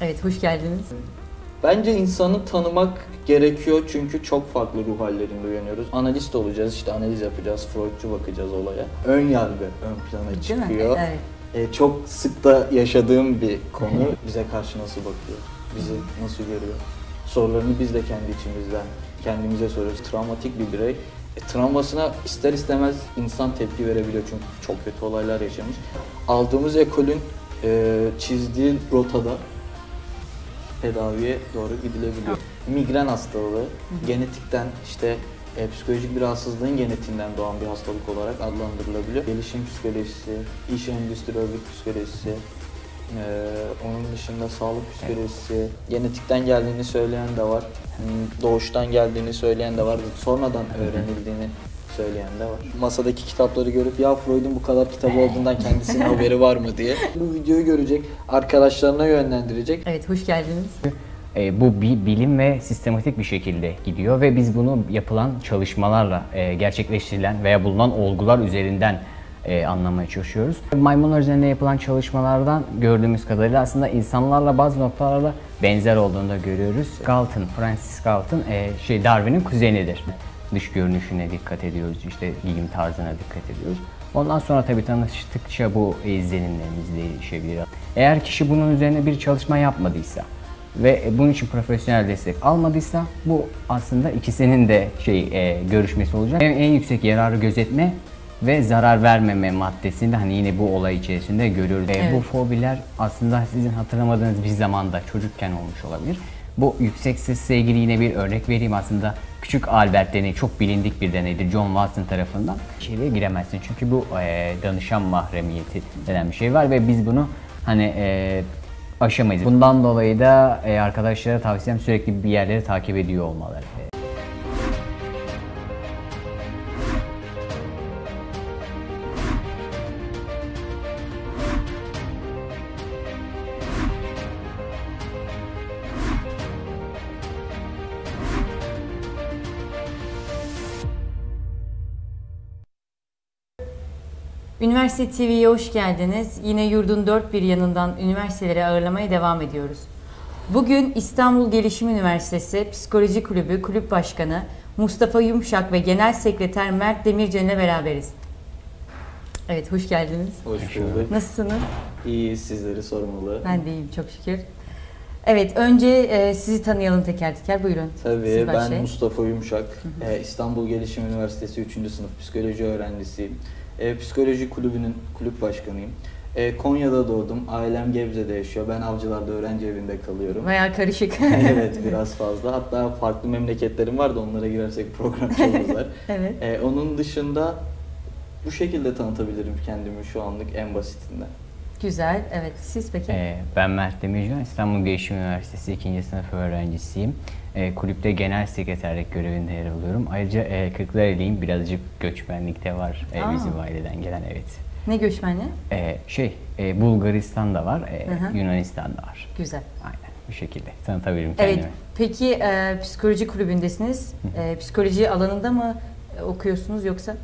Evet, hoş geldiniz. Bence insanı tanımak gerekiyor çünkü çok farklı ruh hallerinde uyanıyoruz. Analist olacağız, işte analiz yapacağız, Freudçu bakacağız olaya. Ön yargı ön plana çıkıyor. Evet. E, çok sık da yaşadığım bir konu. Bize karşı nasıl bakıyor, bizi nasıl görüyor. Sorularını biz de kendi içimizden kendimize soruyoruz. Travmatik bir birey. E, travmasına ister istemez insan tepki verebiliyor çünkü çok kötü olaylar yaşamış. Aldığımız ekolün e, çizdiği rotada tedaviye doğru gidilebiliyor. Migren hastalığı genetikten işte e, psikolojik bir rahatsızlığın genetiğinden doğan bir hastalık olarak adlandırılabiliyor. Gelişim psikolojisi, iş endüstri örgüt psikolojisi, e, onun dışında sağlık psikolojisi, genetikten geldiğini söyleyen de var, hmm, doğuştan geldiğini söyleyen de var, sonradan öğrenildiğini söyleyen de var. Masadaki kitapları görüp ya Freud'un bu kadar kitabı olduğundan kendisinin haberi var mı diye bu videoyu görecek, arkadaşlarına yönlendirecek. Evet, hoş geldiniz. E, bu bir bilim ve sistematik bir şekilde gidiyor ve biz bunu yapılan çalışmalarla e, gerçekleştirilen veya bulunan olgular üzerinden e, anlamaya çalışıyoruz. Maymunlar üzerinde yapılan çalışmalardan gördüğümüz kadarıyla aslında insanlarla bazı noktalarla benzer olduğunu da görüyoruz. Galton, Francis Galton e, şey Darwin'in kuzenidir. Dış görünüşüne dikkat ediyoruz, işte giyim tarzına dikkat ediyoruz. Ondan sonra tabii tanıştıkça bu izlenimlerimiz değişebilir. Eğer kişi bunun üzerine bir çalışma yapmadıysa, ve bunun için profesyonel destek almadıysa bu aslında ikisinin de şey e, görüşmesi olacak. En, en yüksek yararı gözetme ve zarar vermeme maddesinde hani yine bu olay içerisinde görüyoruz. E, Evet. bu fobiler aslında sizin hatırlamadığınız bir zamanda çocukken olmuş olabilir. Bu yüksek sesle ilgili yine bir örnek vereyim aslında. Küçük Albert deneyi çok bilindik bir deneydir John Watson tarafından. İçeriye giremezsin çünkü bu e, danışan mahremiyeti denen bir şey var ve biz bunu hani e, aşamayız. Bundan dolayı da e, arkadaşlara tavsiyem sürekli bir yerleri takip ediyor olmaları. Üniversite TV'ye hoş geldiniz. Yine yurdun dört bir yanından üniversiteleri ağırlamaya devam ediyoruz. Bugün İstanbul Gelişim Üniversitesi Psikoloji Kulübü Kulüp Başkanı Mustafa Yumuşak ve Genel Sekreter Mert Demircan ile beraberiz. Evet, hoş geldiniz. Hoş bulduk. Nasılsınız? İyi sizleri sormalı. Ben de iyiyim, çok şükür. Evet, önce e, sizi tanıyalım teker teker. Buyurun. Tabii ben. Mustafa Yumuşak. Ee, İstanbul Gelişim Üniversitesi 3. sınıf psikoloji öğrencisiyim. Ee, psikoloji kulübünün kulüp başkanıyım. Ee, Konya'da doğdum. Ailem Gebze'de yaşıyor. Ben Avcılar'da öğrenci evinde kalıyorum. Bayağı karışık. evet biraz fazla. Hatta farklı memleketlerim var da onlara girersek program çok uzar. evet. Ee, onun dışında bu şekilde tanıtabilirim kendimi şu anlık en basitinden. Güzel. Evet, siz peki? e, ben Mert Demircan, İstanbul Gelişim Üniversitesi 2. sınıf öğrencisiyim. E, kulüpte genel sekreterlik görevinde yer alıyorum. Ayrıca e, Kırklareli'yim, birazcık göçmenlikte var e, Aa. bizim aileden gelen evet. Ne göçmenliği? E, şey, e, Bulgaristan'da var, e, Hı var. Güzel. Aynen bu şekilde tanıtabilirim kendimi. Evet. Peki e, psikoloji kulübündesiniz. E, psikoloji alanında mı e, okuyorsunuz yoksa?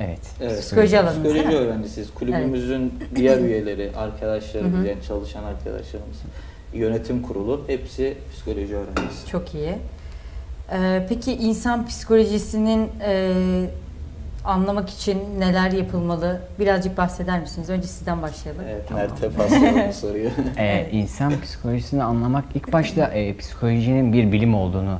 Evet. Evet. Psikoloji alanınız, Psikoloji değil mi? öğrencisiyiz. Kulübümüzün diğer üyeleri, arkadaşlarımız yani çalışan arkadaşlarımız, yönetim kurulu hepsi psikoloji öğrencisi. Çok iyi. E, peki insan psikolojisinin e, anlamak için neler yapılmalı? Birazcık bahseder misiniz? Önce sizden başlayalım. Evet, Mert'e paslayalım soruyu. Ee, insan psikolojisini anlamak ilk başta e, psikolojinin bir bilim olduğunu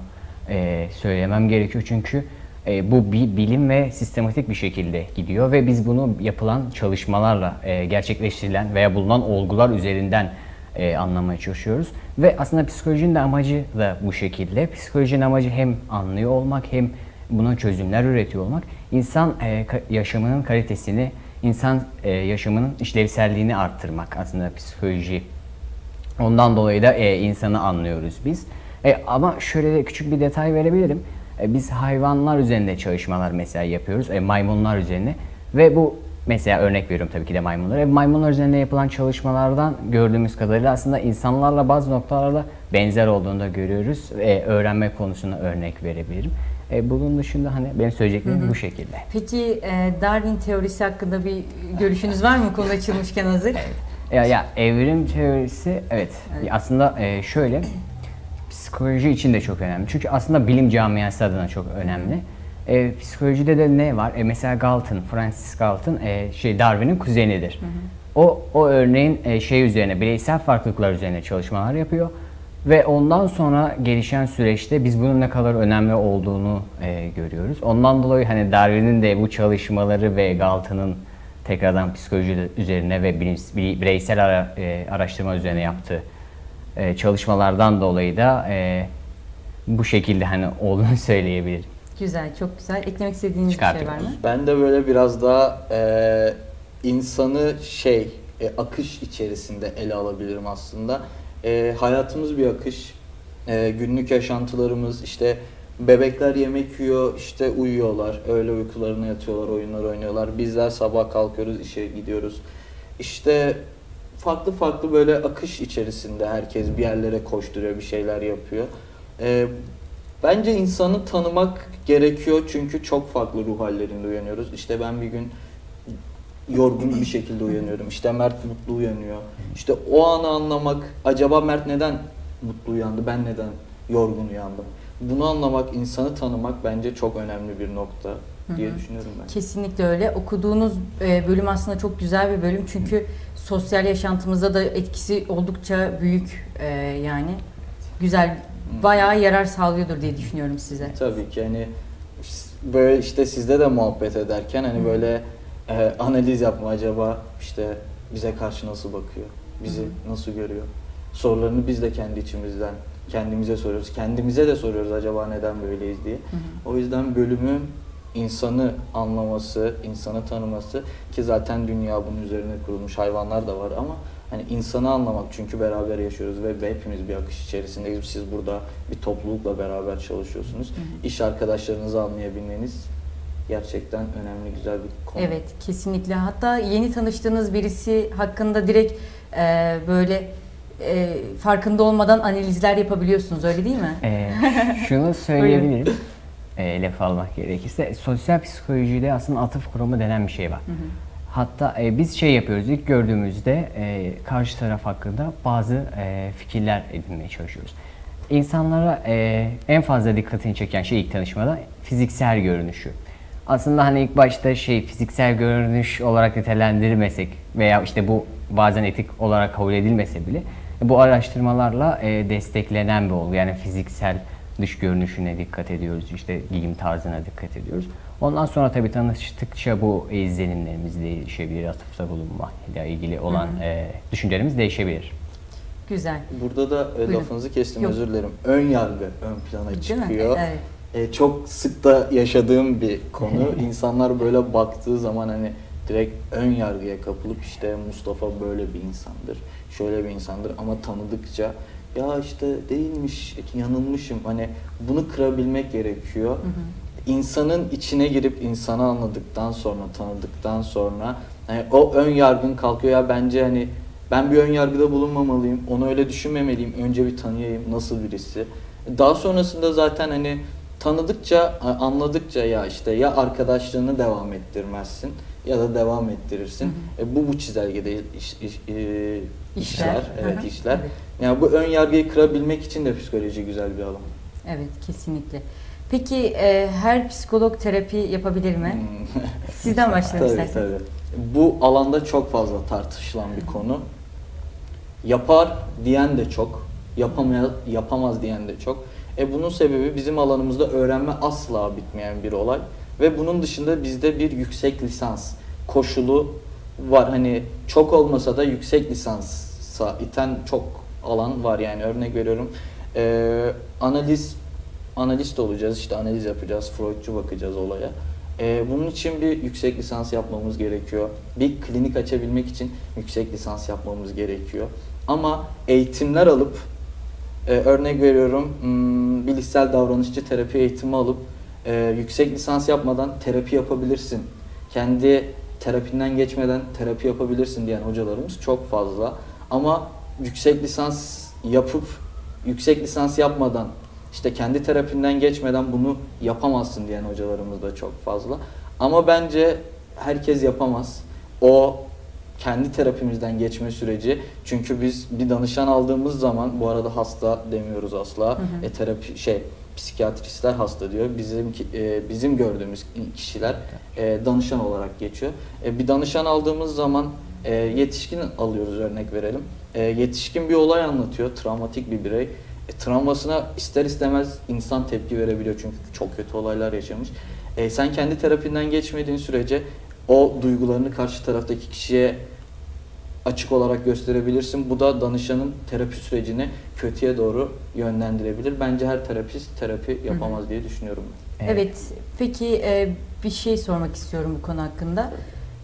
e, söylemem gerekiyor çünkü e, bu bir bilim ve sistematik bir şekilde gidiyor ve biz bunu yapılan çalışmalarla e, gerçekleştirilen veya bulunan olgular üzerinden e, anlamaya çalışıyoruz ve aslında psikolojinin de amacı da bu şekilde. Psikolojinin amacı hem anlıyor olmak hem buna çözümler üretiyor olmak, insan e, yaşamının kalitesini, insan e, yaşamının işlevselliğini arttırmak aslında psikoloji Ondan dolayı da e, insanı anlıyoruz biz. E, ama şöyle de küçük bir detay verebilirim. E, biz hayvanlar üzerinde çalışmalar mesela yapıyoruz. E, maymunlar üzerine. Ve bu mesela örnek veriyorum tabii ki de maymunlar. E, maymunlar üzerinde yapılan çalışmalardan gördüğümüz kadarıyla aslında insanlarla bazı noktalarda benzer olduğunu da görüyoruz. E, öğrenme konusuna örnek verebilirim. E, bunun dışında hani benim söyleyeceklerim bu şekilde. Peki e, Darwin teorisi hakkında bir görüşünüz var mı? Konu açılmışken hazır. E, Ya, ya evrim teorisi evet, Evet. aslında e, şöyle psikoloji için de çok önemli. Çünkü aslında bilim camiası adına çok önemli. E, psikolojide de ne var? E, mesela Galton, Francis Galton e, şey Darwin'in kuzenidir. O o örneğin e, şey üzerine bireysel farklılıklar üzerine çalışmalar yapıyor ve ondan sonra gelişen süreçte biz bunun ne kadar önemli olduğunu e, görüyoruz. Ondan dolayı hani Darwin'in de bu çalışmaları ve Galton'ın tekrardan psikoloji üzerine ve bireysel ara- e, araştırma üzerine yaptığı e, çalışmalardan dolayı da e, bu şekilde hani olduğunu söyleyebilirim. Güzel, çok güzel. Eklemek istediğiniz bir şey var mı? Ben de böyle biraz daha e, insanı şey e, akış içerisinde ele alabilirim aslında. E, hayatımız bir akış. E, günlük yaşantılarımız işte bebekler yemek yiyor, işte uyuyorlar, öğle uykularına yatıyorlar, oyunlar oynuyorlar. Bizler sabah kalkıyoruz, işe gidiyoruz. İşte farklı farklı böyle akış içerisinde herkes bir yerlere koşturuyor, bir şeyler yapıyor. E, Bence insanı tanımak gerekiyor çünkü çok farklı ruh hallerinde uyanıyoruz. İşte ben bir gün yorgun bir şekilde uyanıyorum. İşte Mert mutlu uyanıyor. İşte o anı anlamak, acaba Mert neden mutlu uyandı, ben neden yorgun uyandım? Bunu anlamak, insanı tanımak bence çok önemli bir nokta diye düşünüyorum ben. Kesinlikle öyle. Okuduğunuz e, bölüm aslında çok güzel bir bölüm çünkü sosyal yaşantımızda da etkisi oldukça büyük e, yani. Güzel, bayağı yarar sağlıyordur diye düşünüyorum size. Tabii ki hani böyle işte sizde de muhabbet ederken hani böyle e, analiz yapma acaba işte bize karşı nasıl bakıyor, bizi nasıl görüyor. Sorularını biz de kendi içimizden kendimize soruyoruz. Kendimize de soruyoruz acaba neden böyleyiz diye. O yüzden bölümün insanı anlaması, insanı tanıması ki zaten dünya bunun üzerine kurulmuş hayvanlar da var ama hani insanı anlamak çünkü beraber yaşıyoruz ve hepimiz bir akış içerisindeyiz. Siz burada bir toplulukla beraber çalışıyorsunuz. İş arkadaşlarınızı anlayabilmeniz gerçekten önemli güzel bir konu. Evet, kesinlikle. Hatta yeni tanıştığınız birisi hakkında direkt e, böyle e, farkında olmadan analizler yapabiliyorsunuz, öyle değil mi? Ee, şunu söyleyebilirim. E, laf almak gerekirse. Sosyal psikolojide aslında atıf kuramı denen bir şey var. Hatta e, biz şey yapıyoruz. ilk gördüğümüzde e, karşı taraf hakkında bazı e, fikirler edinmeye çalışıyoruz. İnsanlara e, en fazla dikkatini çeken şey ilk tanışmada fiziksel görünüşü. Aslında hani ilk başta şey fiziksel görünüş olarak nitelendirmesek veya işte bu bazen etik olarak kabul edilmese bile bu araştırmalarla e, desteklenen bir olgu. Yani fiziksel dış görünüşüne dikkat ediyoruz, işte giyim tarzına dikkat ediyoruz. Ondan sonra tabii tanıştıkça bu izlenimlerimiz değişebilir, atıfta bulunma ile ilgili olan e, düşüncelerimiz değişebilir. Güzel. Burada da e, Buyurun. lafınızı kestim Yok. özür dilerim. Ön yargı ön plana Değil mi? çıkıyor. Evet. E, çok sık da yaşadığım bir konu. İnsanlar böyle baktığı zaman hani direkt ön yargıya kapılıp işte Mustafa böyle bir insandır, şöyle bir insandır ama tanıdıkça ya işte değilmiş, yanılmışım. Hani bunu kırabilmek gerekiyor. İnsanın içine girip insanı anladıktan sonra, tanıdıktan sonra hani o ön yargın kalkıyor ya bence hani ben bir ön yargıda bulunmamalıyım, onu öyle düşünmemeliyim. Önce bir tanıyayım nasıl birisi. Daha sonrasında zaten hani tanıdıkça, anladıkça ya işte ya arkadaşlığını devam ettirmezsin ya da devam ettirirsin. E, bu bu çizelgede iş, iş- e, İşler. işler, evet Hı hı. işler. Evet. Yani bu ön yargıyı kırabilmek için de psikoloji güzel bir alan. Evet, kesinlikle. Peki e, her psikolog terapi yapabilir mi? Hmm. Sizden başlayalım tabii isterseniz. tabii. Bu alanda çok fazla tartışılan bir konu. Yapar diyen de çok, yapamaz, yapamaz diyen de çok. E bunun sebebi bizim alanımızda öğrenme asla bitmeyen bir olay. Ve bunun dışında bizde bir yüksek lisans koşulu var. Hani çok olmasa da yüksek lisansa iten çok alan var yani örnek veriyorum. Ee, analiz analist olacağız işte analiz yapacağız, Freudçu bakacağız olaya. Ee, bunun için bir yüksek lisans yapmamız gerekiyor. Bir klinik açabilmek için yüksek lisans yapmamız gerekiyor. Ama eğitimler alıp e, örnek veriyorum hmm, bilişsel davranışçı terapi eğitimi alıp e, yüksek lisans yapmadan terapi yapabilirsin. Kendi terapinden geçmeden terapi yapabilirsin diyen hocalarımız çok fazla. Ama yüksek lisans yapıp yüksek lisans yapmadan işte kendi terapinden geçmeden bunu yapamazsın diyen hocalarımız da çok fazla. Ama bence herkes yapamaz. O kendi terapimizden geçme süreci. Çünkü biz bir danışan aldığımız zaman bu arada hasta demiyoruz asla. E, terapi şey psikiyatristler hasta diyor. Bizim e, bizim gördüğümüz kişiler e, danışan olarak geçiyor. E, bir danışan aldığımız zaman e, yetişkin alıyoruz örnek verelim. E, yetişkin bir olay anlatıyor, travmatik bir birey. E, travmasına ister istemez insan tepki verebiliyor çünkü çok kötü olaylar yaşamış. E, sen kendi terapinden geçmediğin sürece o duygularını karşı taraftaki kişiye açık olarak gösterebilirsin. Bu da danışanın terapi sürecini kötüye doğru yönlendirebilir. Bence her terapist terapi yapamaz diye düşünüyorum. ben. Evet. Peki e, bir şey sormak istiyorum bu konu hakkında.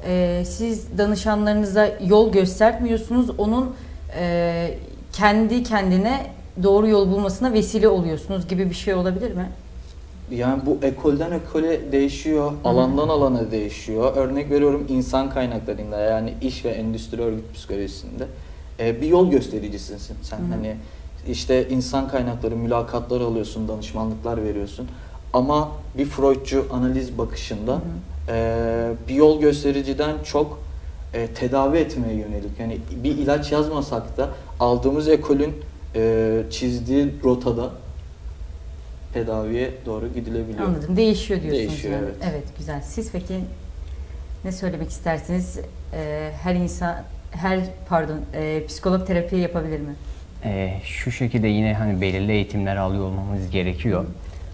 E, siz danışanlarınıza yol göstermiyorsunuz. Onun e, kendi kendine doğru yol bulmasına vesile oluyorsunuz gibi bir şey olabilir mi? Yani bu ekolden ekole değişiyor, alandan alana değişiyor. Örnek veriyorum insan kaynaklarında yani iş ve endüstri örgüt psikolojisinde e, bir yol göstericisin sen. Hani işte insan kaynakları mülakatlar alıyorsun, danışmanlıklar veriyorsun. Ama bir Freudcu analiz bakışında e, bir yol göstericiden çok e, tedavi etmeye yönelik. Yani bir ilaç yazmasak da aldığımız ekolün e, çizdiği rotada tedaviye doğru gidilebiliyor. Anladım. Değişiyor diyorsunuz. Değişiyor, yani. evet. Evet, güzel. Siz peki ne söylemek istersiniz? E, her insan, her pardon, e, psikolog terapi yapabilir mi? Ee, şu şekilde yine hani belirli eğitimler alıyor olmamız gerekiyor.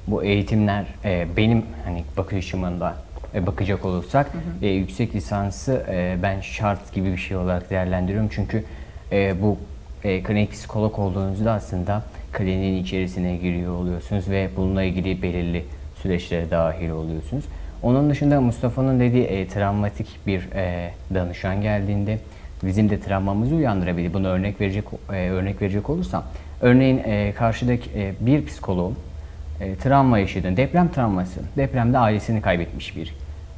Bu eğitimler e, benim hani bakış açımında e, bakacak olursak e, yüksek lisansı e, ben şart gibi bir şey olarak değerlendiriyorum. Çünkü e, bu e, klinik psikolog olduğunuzda aslında kliniğin içerisine giriyor oluyorsunuz ve bununla ilgili belirli süreçlere dahil oluyorsunuz. Onun dışında Mustafa'nın dediği e, travmatik bir e, danışan geldiğinde bizim de travmamızı uyandırabilir. Bunu örnek verecek e, örnek verecek olursam, örneğin e, karşıdaki e, bir psikoloğun e, travma yaşadığın, deprem travması, depremde ailesini kaybetmiş bir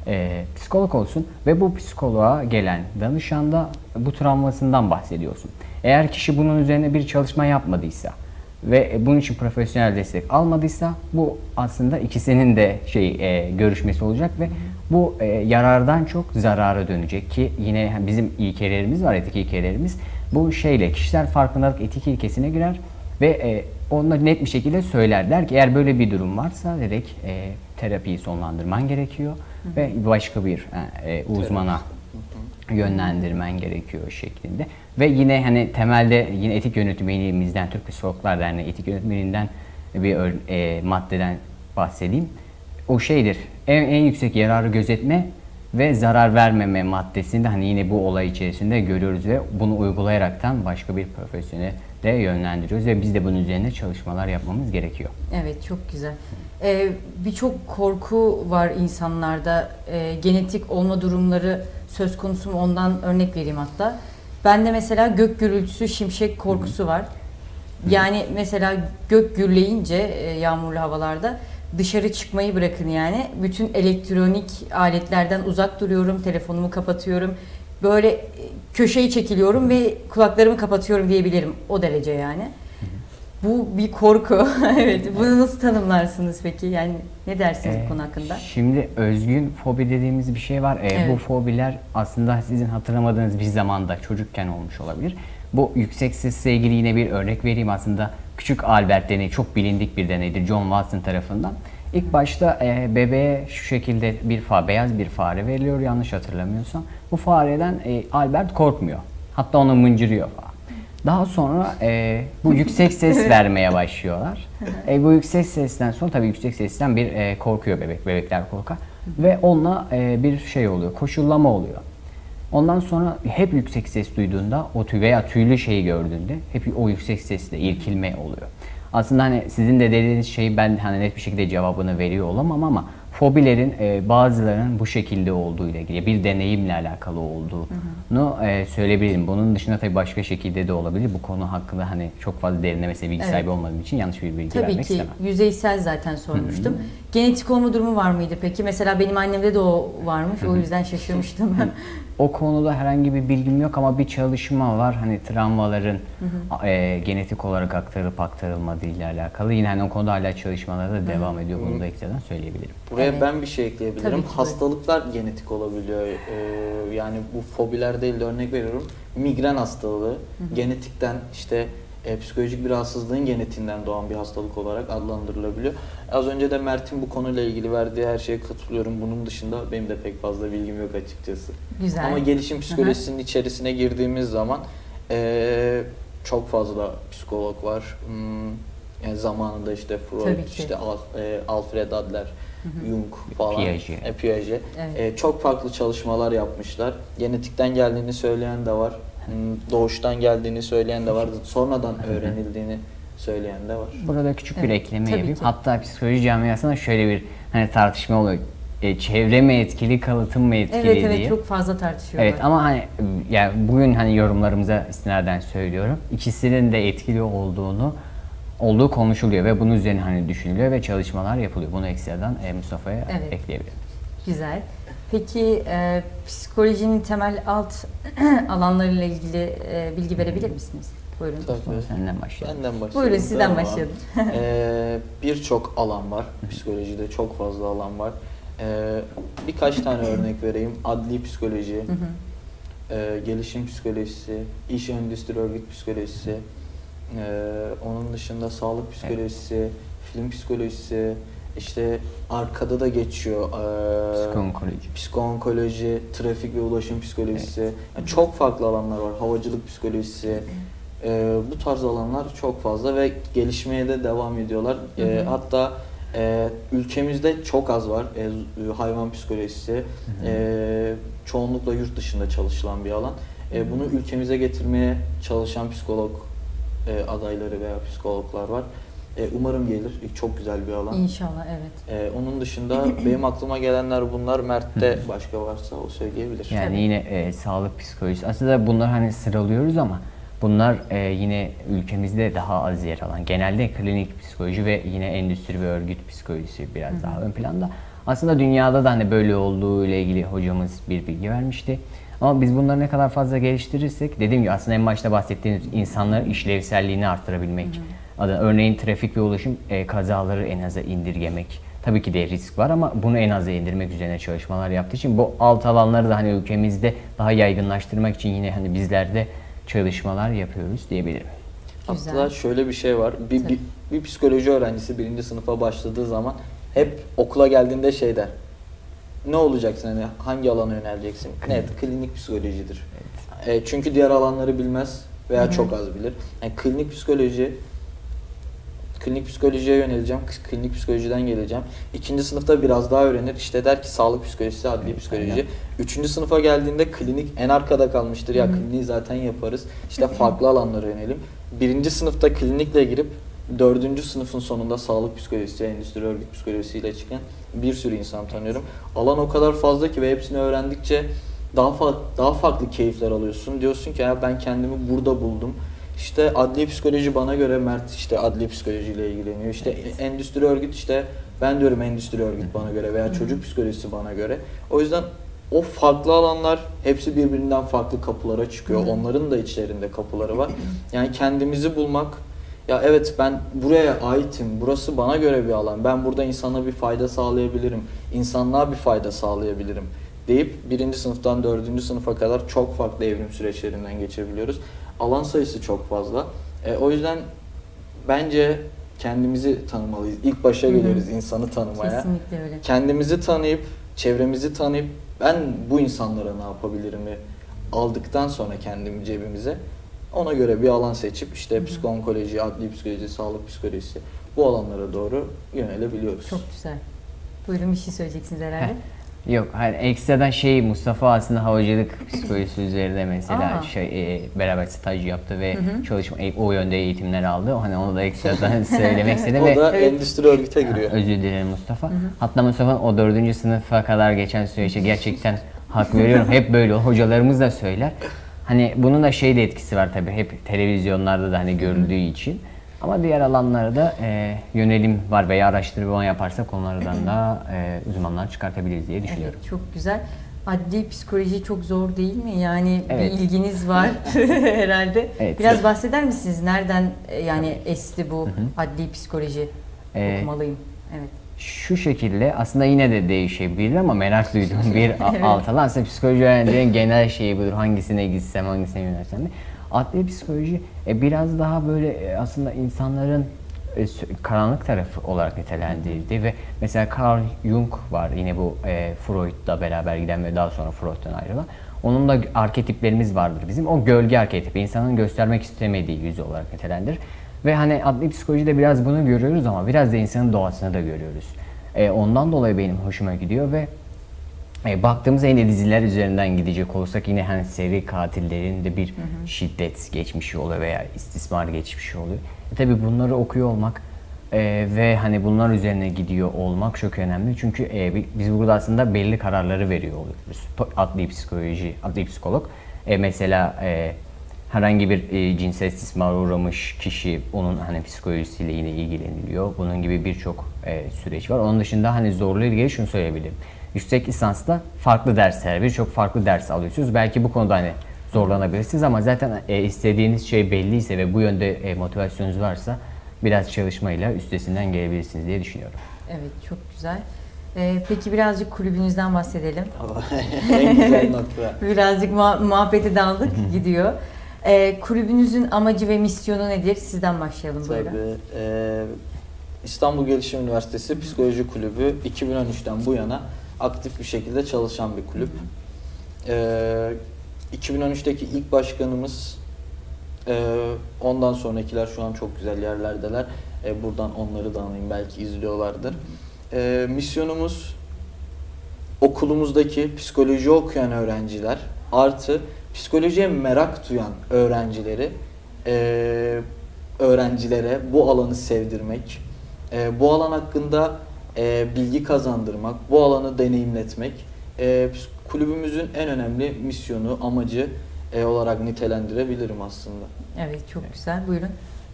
e, psikolog olsun ve bu psikoloğa gelen danışanda bu travmasından bahsediyorsun. Eğer kişi bunun üzerine bir çalışma yapmadıysa ve bunun için profesyonel destek almadıysa bu aslında ikisinin de şey e, görüşmesi olacak ve bu e, yarardan çok zarara dönecek ki yine bizim ilkelerimiz var etik ilkelerimiz. Bu şeyle kişiler farkındalık etik ilkesine girer ve e, onlar net bir şekilde söylerler ki eğer böyle bir durum varsa direkt e, terapiyi sonlandırman gerekiyor ve başka bir e, e, uzmana yönlendirmen gerekiyor şeklinde. Ve yine hani temelde yine etik yönetmeliğimizden, Türk Psikologlar Derneği etik yönetmeliğinden bir e, maddeden bahsedeyim. O şeydir, en, en yüksek yararı gözetme ve zarar vermeme maddesinde hani yine bu olay içerisinde görüyoruz ve bunu uygulayaraktan başka bir profesyonele de yönlendiriyoruz ve biz de bunun üzerine çalışmalar yapmamız gerekiyor. Evet çok güzel. Ee, Birçok korku var insanlarda. Ee, genetik olma durumları söz konusu mu ondan örnek vereyim hatta. Bende mesela gök gürültüsü, şimşek korkusu var. Yani mesela gök gürleyince e, yağmurlu havalarda dışarı çıkmayı bırakın yani. Bütün elektronik aletlerden uzak duruyorum, telefonumu kapatıyorum. Böyle e, köşeyi çekiliyorum ve kulaklarımı kapatıyorum diyebilirim. O derece yani. Bu bir korku. evet. Bunu nasıl tanımlarsınız peki? Yani ne dersiniz Ee, bu konu hakkında? Şimdi özgün fobi dediğimiz bir şey var. Ee, Evet. Bu fobiler aslında sizin hatırlamadığınız bir zamanda çocukken olmuş olabilir. Bu yüksek sesle ilgili yine bir örnek vereyim aslında. Küçük Albert deneyi çok bilindik bir deneydir John Watson tarafından. İlk başta e, bebeğe şu şekilde bir fa beyaz bir fare veriliyor yanlış hatırlamıyorsam. Bu fareden e, Albert korkmuyor. Hatta onu mıncırıyor falan. Daha sonra e, bu yüksek ses vermeye başlıyorlar. E, bu yüksek sesten sonra tabii yüksek sesten bir e, korkuyor bebek, bebekler korkar. Ve onunla e, bir şey oluyor, koşullama oluyor. Ondan sonra hep yüksek ses duyduğunda o tüy veya tüylü şeyi gördüğünde hep o yüksek sesle irkilme oluyor. Aslında hani sizin de dediğiniz şeyi ben hani net bir şekilde cevabını veriyor olamam ama fobilerin e, bazılarının bu şekilde olduğu ile ilgili bir deneyimle alakalı olduğunu e, söyleyebilirim. Bunun dışında tabii başka şekilde de olabilir. Bu konu hakkında hani çok fazla derinlemesine bilgi Evet. sahibi olmadığım için yanlış bir bilgi Tabii vermek ki istemem. yüzeysel zaten sormuştum. Genetik olma durumu var mıydı peki? Mesela benim annemde de o varmış. O yüzden şaşırmıştım. o konuda herhangi bir bilgim yok ama bir çalışma var. Hani travmaların e, genetik olarak aktarılıp aktarılmadığı ile alakalı. Yine hani o konuda hala çalışmalar da devam ediyor. Bunu da ekstradan söyleyebilirim. Buraya Evet. ben bir şey ekleyebilirim. Hastalıklar genetik olabiliyor. Ee, yani bu fobiler değil de örnek veriyorum. Migren hastalığı genetikten işte e, psikolojik bir rahatsızlığın genetiğinden doğan bir hastalık olarak adlandırılabiliyor. Az önce de Mert'in bu konuyla ilgili verdiği her şeye katılıyorum. Bunun dışında benim de pek fazla bilgim yok açıkçası. Güzel. Ama gelişim psikolojisinin içerisine girdiğimiz zaman e, çok fazla psikolog var. Hmm, yani zamanında işte Freud, işte e, Alfred Adler, Jung falan, Piaget. e, Piaget. Evet. E, çok farklı çalışmalar yapmışlar. Genetikten geldiğini söyleyen de var. Doğuştan geldiğini söyleyen de var. Sonradan öğrenildiğini söyleyen de var. Burada küçük bir Evet, ekleme tabii yapayım. ki. Hatta psikoloji camiasında şöyle bir hani tartışma oluyor. E, çevre mi etkili, kalıtım mı etkili evet diye. evet çok fazla tartışıyorlar. Evet ama hani yani bugün hani yorumlarımıza istinaden söylüyorum. İkisinin de etkili olduğunu olduğu konuşuluyor ve bunun üzerine hani düşünülüyor ve çalışmalar yapılıyor. Bunu ekstradan e, Mustafa'ya Evet. ekleyebilirim. Güzel. Peki e, psikolojinin temel alt alanlarıyla ilgili e, bilgi verebilir misiniz? Buyurun. Tabii. Senden başlayalım. Benden başlayalım. Buyurun sizden Tamam. başlayalım. Ee, Birçok alan var. Psikolojide çok fazla alan var. Ee, birkaç tane örnek vereyim. Adli psikoloji, e, gelişim psikolojisi, iş endüstri örgüt psikolojisi, e, onun dışında sağlık psikolojisi, film psikolojisi, işte arkada da geçiyor. e, Psikonkoloji. psikoonkoloji, trafik ve ulaşım psikolojisi. Yani çok farklı alanlar var. Havacılık psikolojisi. Ee, bu tarz alanlar çok fazla ve gelişmeye de devam ediyorlar. Ee, hatta e, ülkemizde çok az var e, hayvan psikolojisi. Ee, çoğunlukla yurt dışında çalışılan bir alan. Ee, bunu ülkemize getirmeye çalışan psikolog e, adayları veya psikologlar var. Ee, umarım gelir. Çok güzel bir alan. İnşallah evet. Ee, onun dışında benim aklıma gelenler bunlar. Mert'te başka varsa o söyleyebilir. Yani Tabii. yine e, sağlık psikolojisi. Aslında bunlar hani sıralıyoruz ama bunlar e, yine ülkemizde daha az yer alan. Genelde klinik psikoloji ve yine endüstri ve örgüt psikolojisi biraz daha ön planda. Aslında dünyada da hani böyle olduğu ile ilgili hocamız bir bilgi vermişti. Ama biz bunları ne kadar fazla geliştirirsek dediğim gibi aslında en başta bahsettiğimiz insanların işlevselliğini arttırabilmek. Adı, örneğin trafik ve ulaşım e, kazaları en aza indirgemek. Tabii ki de risk var ama bunu en aza indirmek üzerine çalışmalar yaptığı için bu alt alanları da hani ülkemizde daha yaygınlaştırmak için yine hani bizler de çalışmalar yapıyoruz diyebilirim. Güzel. Hatta şöyle bir şey var. Bir, bir, bir psikoloji öğrencisi birinci sınıfa başladığı zaman hep okula geldiğinde şey der. Ne olacaksın hani hangi alana yöneleceksin? Net klinik psikolojidir. E, çünkü diğer alanları bilmez veya çok az bilir. Yani klinik psikoloji klinik psikolojiye yöneleceğim. Klinik psikolojiden geleceğim. İkinci sınıfta biraz daha öğrenir. İşte der ki sağlık psikolojisi, adli psikoloji. Üçüncü sınıfa geldiğinde klinik en arkada kalmıştır. Ya kliniği zaten yaparız. İşte farklı alanlara yönelim. Birinci sınıfta klinikle girip dördüncü sınıfın sonunda sağlık psikolojisi, endüstri örgüt psikolojisiyle çıkan bir sürü insan tanıyorum. Alan o kadar fazla ki ve hepsini öğrendikçe daha fa- daha farklı keyifler alıyorsun. Diyorsun ki ya ben kendimi burada buldum. İşte adli psikoloji bana göre Mert işte adli psikolojiyle ilgileniyor. İşte endüstri örgüt işte ben diyorum endüstri örgüt bana göre veya çocuk psikolojisi bana göre. O yüzden o farklı alanlar hepsi birbirinden farklı kapılara çıkıyor. Onların da içlerinde kapıları var. Yani kendimizi bulmak ya evet ben buraya aitim. Burası bana göre bir alan. Ben burada insana bir fayda sağlayabilirim. İnsanlığa bir fayda sağlayabilirim deyip birinci sınıftan dördüncü sınıfa kadar çok farklı evrim süreçlerinden geçebiliyoruz. Alan sayısı çok fazla. E, o yüzden bence kendimizi tanımalıyız. İlk başa Hı hı. geliyoruz insanı tanımaya. Kesinlikle öyle. Kendimizi tanıyıp, çevremizi tanıyıp ben bu insanlara ne yapabilirimi aldıktan sonra kendimi cebimize ona göre bir alan seçip işte psikoonkoloji, adli psikoloji, sağlık psikolojisi bu alanlara doğru yönelebiliyoruz. Çok güzel. Buyurun bir şey söyleyeceksiniz herhalde. Yok hani ekstradan şey Mustafa aslında havacılık psikolojisi üzerinde mesela Aa. şey e, beraber staj yaptı ve çalışma e, o yönde eğitimler aldı. Hani onu da ekstradan söylemek istedim o ve da endüstri örgüte giriyor. özür dilerim Mustafa. Hatta Mustafa o dördüncü sınıfa kadar geçen süreçte gerçekten hak veriyorum. Hep böyle hocalarımız da söyler. Hani bunun da şey de etkisi var tabii hep televizyonlarda da hani görüldüğü için. Ama diğer alanlara da e, yönelim var veya araştırma yaparsak onlardan da e, uzmanlar çıkartabiliriz diye düşünüyorum. Evet, çok güzel. Adli psikoloji çok zor değil mi? Yani Evet. bir ilginiz var herhalde. Evet. Biraz bahseder misiniz? Nereden e, yani esti bu adli psikoloji Ee, okumalıyım? Evet. Şu şekilde aslında yine de değişebilir ama merak duyduğum bir Evet. alt alan. Aslında psikoloji öğrencilerin genel şeyi budur. Hangisine gitsem, hangisine yönelsem de. Adli psikoloji e, biraz daha böyle e, aslında insanların e, karanlık tarafı olarak nitelendirildi ve mesela Carl Jung var yine bu e, Freud'la beraber giden ve daha sonra Freud'dan ayrılan. Onun da arketiplerimiz vardır bizim. O gölge arketipi insanın göstermek istemediği yüzü olarak nitelendirir. Ve hani adli psikolojide biraz bunu görüyoruz ama biraz da insanın doğasını da görüyoruz. E, ondan dolayı benim hoşuma gidiyor ve e, baktığımızda yine diziler üzerinden gidecek olursak yine hani seri katillerin de bir şiddet geçmişi oluyor veya istismar geçmişi oluyor. E, tabii bunları okuyor olmak e, ve hani bunlar üzerine gidiyor olmak çok önemli. Çünkü e, bi- biz burada aslında belli kararları veriyor oluyoruz. Adli psikoloji, adli psikolog. E, mesela e, herhangi bir e, cinsel istismara uğramış kişi onun hani psikolojisiyle yine ilgileniliyor. Bunun gibi birçok e, süreç var. Onun dışında hani zorlu ilgili şunu söyleyebilirim. Yüksek lisansta farklı dersler, birçok farklı ders alıyorsunuz. Belki bu konuda hani zorlanabilirsiniz ama zaten e, istediğiniz şey belliyse ve bu yönde e, motivasyonunuz varsa biraz çalışmayla üstesinden gelebilirsiniz diye düşünüyorum. Evet çok güzel. Ee, peki birazcık kulübünüzden bahsedelim. en güzel nokta. Birazcık muha- muhabbete daldık gidiyor. Ee, kulübünüzün amacı ve misyonu nedir? Sizden başlayalım. Tabii. Ee, İstanbul Gelişim Üniversitesi Psikoloji Kulübü 2013'ten bu yana aktif bir şekilde çalışan bir kulüp. Ee, 2013'teki ilk başkanımız e, ondan sonrakiler şu an çok güzel yerlerdeler. E, buradan onları da anayım belki izliyorlardır. E, misyonumuz okulumuzdaki psikoloji okuyan öğrenciler artı psikolojiye merak duyan öğrencileri e, öğrencilere bu alanı sevdirmek, e, bu alan hakkında e, bilgi kazandırmak, bu alanı deneyimletmek e, kulübümüzün en önemli misyonu, amacı e, olarak nitelendirebilirim aslında. Evet çok güzel. Buyurun.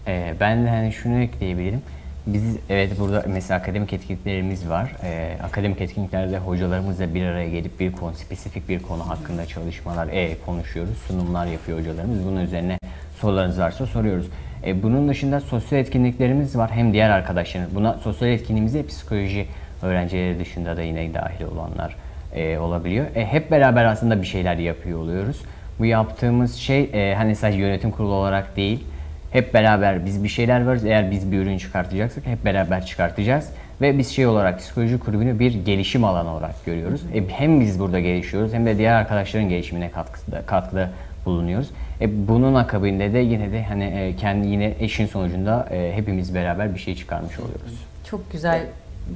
Ee, ben de hani şunu ekleyebilirim. Biz evet burada mesela akademik etkinliklerimiz var. Ee, akademik etkinliklerde hocalarımızla bir araya gelip bir konu, spesifik bir konu hakkında çalışmalar e, konuşuyoruz. Sunumlar yapıyor hocalarımız. Bunun üzerine sorularınız varsa soruyoruz. E, bunun dışında sosyal etkinliklerimiz var. Hem diğer arkadaşların. Buna sosyal etkinliğimize psikoloji öğrencileri dışında da yine dahil olanlar e, olabiliyor. E, hep beraber aslında bir şeyler yapıyor oluyoruz. Bu yaptığımız şey e, hani sadece yönetim kurulu olarak değil, hep beraber biz bir şeyler varız. Eğer biz bir ürün çıkartacaksak hep beraber çıkartacağız. Ve biz şey olarak psikoloji kulübünü bir gelişim alanı olarak görüyoruz. E, hem biz burada gelişiyoruz hem de diğer arkadaşların gelişimine katkıda, katkıda bulunuyoruz. E, bunun akabinde de yine de hani e, kendi yine eşin sonucunda e, hepimiz beraber bir şey çıkarmış oluyoruz. Çok güzel.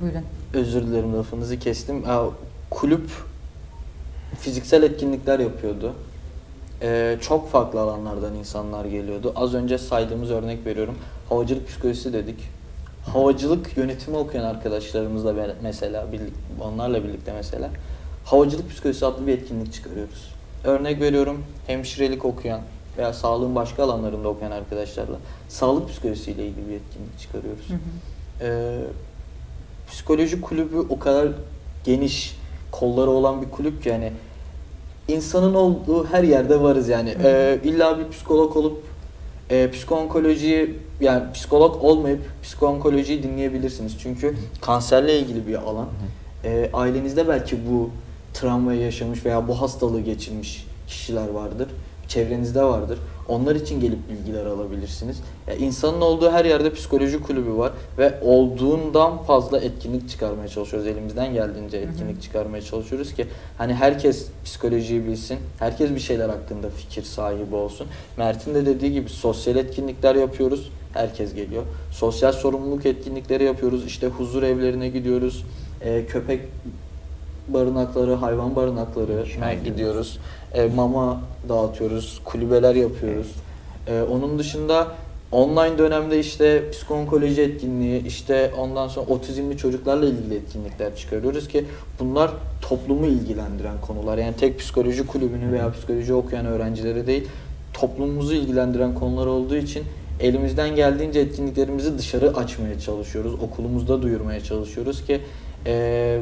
Buyurun. Özür dilerim lafınızı kestim. Aa, kulüp fiziksel etkinlikler yapıyordu. Ee, çok farklı alanlardan insanlar geliyordu. Az önce saydığımız örnek veriyorum. Havacılık psikolojisi dedik. Havacılık yönetimi okuyan arkadaşlarımızla mesela onlarla birlikte mesela havacılık psikolojisi adlı bir etkinlik çıkarıyoruz. Örnek veriyorum hemşirelik okuyan veya sağlığın başka alanlarında okuyan arkadaşlarla sağlık psikolojisiyle ilgili bir etkinlik çıkarıyoruz. Ee, psikoloji kulübü o kadar geniş kolları olan bir kulüp ki yani insanın olduğu her yerde varız yani. Ee, illa bir psikolog olup e, psikonkolojiyi yani psikolog olmayıp psikonkolojiyi dinleyebilirsiniz. Çünkü kanserle ilgili bir alan. Ee, ailenizde belki bu travmayı yaşamış veya bu hastalığı geçirmiş kişiler vardır. Çevrenizde vardır. Onlar için gelip bilgiler alabilirsiniz. Ya insanın olduğu her yerde psikoloji kulübü var ve olduğundan fazla etkinlik çıkarmaya çalışıyoruz. Elimizden geldiğince etkinlik çıkarmaya çalışıyoruz ki hani herkes psikolojiyi bilsin. Herkes bir şeyler hakkında fikir sahibi olsun. Mert'in de dediği gibi sosyal etkinlikler yapıyoruz. Herkes geliyor. Sosyal sorumluluk etkinlikleri yapıyoruz. İşte huzur evlerine gidiyoruz. Ee, köpek barınakları, hayvan barınakları gidiyoruz. E, mama dağıtıyoruz, kulübeler yapıyoruz. E, onun dışında online dönemde işte psikonkoloji etkinliği, işte ondan sonra otizmli çocuklarla ilgili etkinlikler çıkarıyoruz ki bunlar toplumu ilgilendiren konular. Yani tek psikoloji kulübünü veya psikoloji okuyan öğrencilere değil, toplumumuzu ilgilendiren konular olduğu için elimizden geldiğince etkinliklerimizi dışarı açmaya çalışıyoruz. Okulumuzda duyurmaya çalışıyoruz ki e,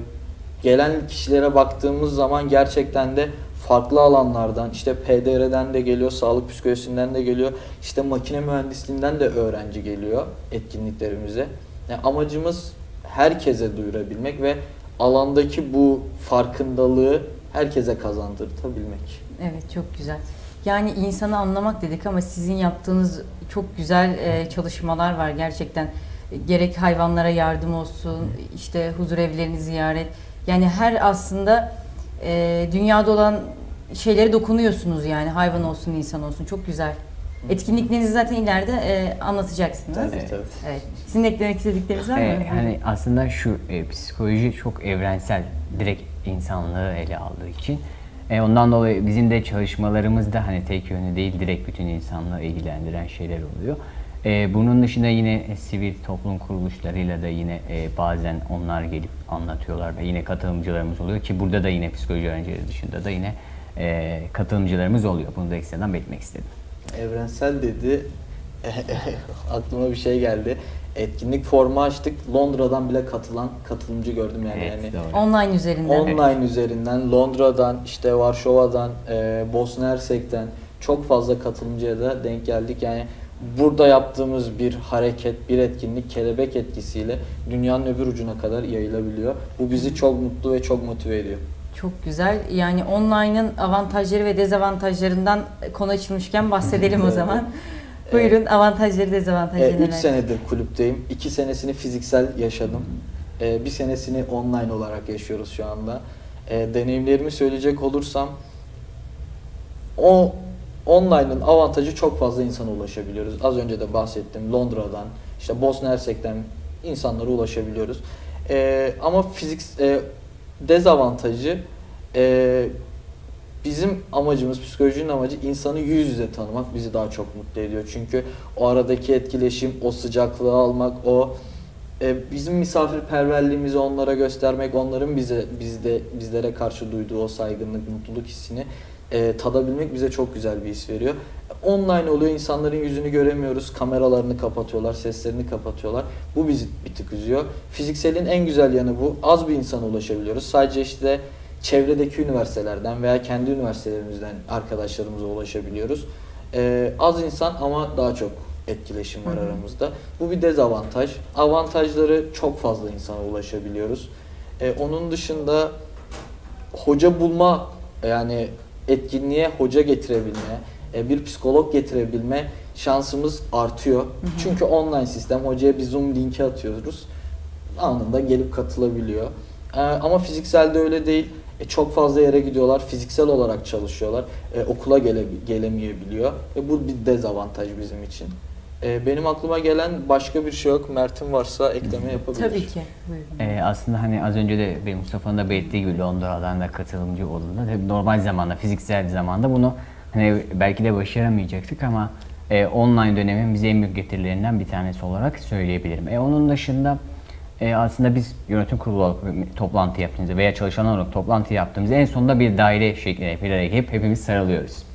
gelen kişilere baktığımız zaman gerçekten de farklı alanlardan işte PDR'den de geliyor, sağlık psikolojisinden de geliyor, işte makine mühendisliğinden de öğrenci geliyor etkinliklerimize. Yani amacımız herkese duyurabilmek ve alandaki bu farkındalığı herkese kazandırtabilmek. Evet çok güzel. Yani insanı anlamak dedik ama sizin yaptığınız çok güzel e, çalışmalar var gerçekten. Gerek hayvanlara yardım olsun, işte huzur evlerini ziyaret. Yani her aslında e, dünyada olan şeylere dokunuyorsunuz yani hayvan olsun, insan olsun. Çok güzel. Etkinliklerinizi zaten ileride e, anlatacaksınız. Tabii Evet. tabii. Evet. Sizin eklemek istedikleriniz var mı? Ee, hani aslında şu e, psikoloji çok evrensel, direkt insanlığı ele aldığı için. E, ondan dolayı bizim de çalışmalarımızda hani tek yönlü değil, direkt bütün insanlığı ilgilendiren şeyler oluyor. E, bunun dışında yine e, sivil toplum kuruluşlarıyla da yine e, bazen onlar gelip anlatıyorlar ve yine katılımcılarımız oluyor ki burada da yine psikoloji öğrencileri dışında da yine e, katılımcılarımız oluyor. Bunu da ekstradan belirtmek istedim. Evrensel dedi. Aklıma bir şey geldi. Etkinlik formu açtık. Londra'dan bile katılan katılımcı gördüm yani. Evet, yani doğru. Online üzerinden. online üzerinden Londra'dan, işte Varşova'dan, e, Bosna Hersek'ten çok fazla katılımcıya da denk geldik. Yani burada yaptığımız bir hareket, bir etkinlik kelebek etkisiyle dünyanın öbür ucuna kadar yayılabiliyor. Bu bizi çok mutlu ve çok motive ediyor. Çok güzel. Yani online'ın avantajları ve dezavantajlarından konu açılmışken bahsedelim o zaman. Buyurun avantajları dezavantajları 3 neler? senedir kulüpteyim. 2 senesini fiziksel yaşadım. E, bir senesini online olarak yaşıyoruz şu anda. E, deneyimlerimi söyleyecek olursam o online'ın avantajı çok fazla insana ulaşabiliyoruz. Az önce de bahsettim Londra'dan, işte Bosna Hersek'ten insanlara ulaşabiliyoruz. E, ama fizik e, dezavantajı e, bizim amacımız, psikolojinin amacı insanı yüz yüze tanımak bizi daha çok mutlu ediyor. Çünkü o aradaki etkileşim, o sıcaklığı almak, o e, bizim misafirperverliğimizi onlara göstermek, onların bize bizde bizlere karşı duyduğu o saygınlık, mutluluk hissini e, tadabilmek bize çok güzel bir his veriyor. Online oluyor, insanların yüzünü göremiyoruz, kameralarını kapatıyorlar, seslerini kapatıyorlar. Bu bizi bir tık üzüyor. Fizikselin en güzel yanı bu. Az bir insana ulaşabiliyoruz. Sadece işte çevredeki üniversitelerden veya kendi üniversitelerimizden arkadaşlarımıza ulaşabiliyoruz. Ee, az insan ama daha çok etkileşim var aramızda. Bu bir dezavantaj. Avantajları çok fazla insana ulaşabiliyoruz. Ee, onun dışında hoca bulma yani etkinliğe hoca getirebilme, e, bir psikolog getirebilme şansımız artıyor. Çünkü online sistem hocaya bir Zoom linki atıyoruz. Anında gelip katılabiliyor. E, ama fizikselde öyle değil. E, çok fazla yere gidiyorlar. Fiziksel olarak çalışıyorlar. E, okula gele, gelemeyebiliyor. E, bu bir dezavantaj bizim için. E, benim aklıma gelen başka bir şey yok. Mert'in varsa ekleme yapabilir. Tabii ki. Ee, aslında hani az önce de benim Mustafa'nın da belirttiği gibi Londra'dan da katılımcı olduğunda tabii normal zamanda, fiziksel zamanda bunu hani belki de başaramayacaktık ama e, online dönemin bize en büyük getirilerinden bir tanesi olarak söyleyebilirim. E, onun dışında e, aslında biz yönetim kurulu olarak toplantı yaptığımızda veya çalışanlar olarak toplantı yaptığımızda en sonunda bir daire şeklinde bir araya gelip hepimiz sarılıyoruz.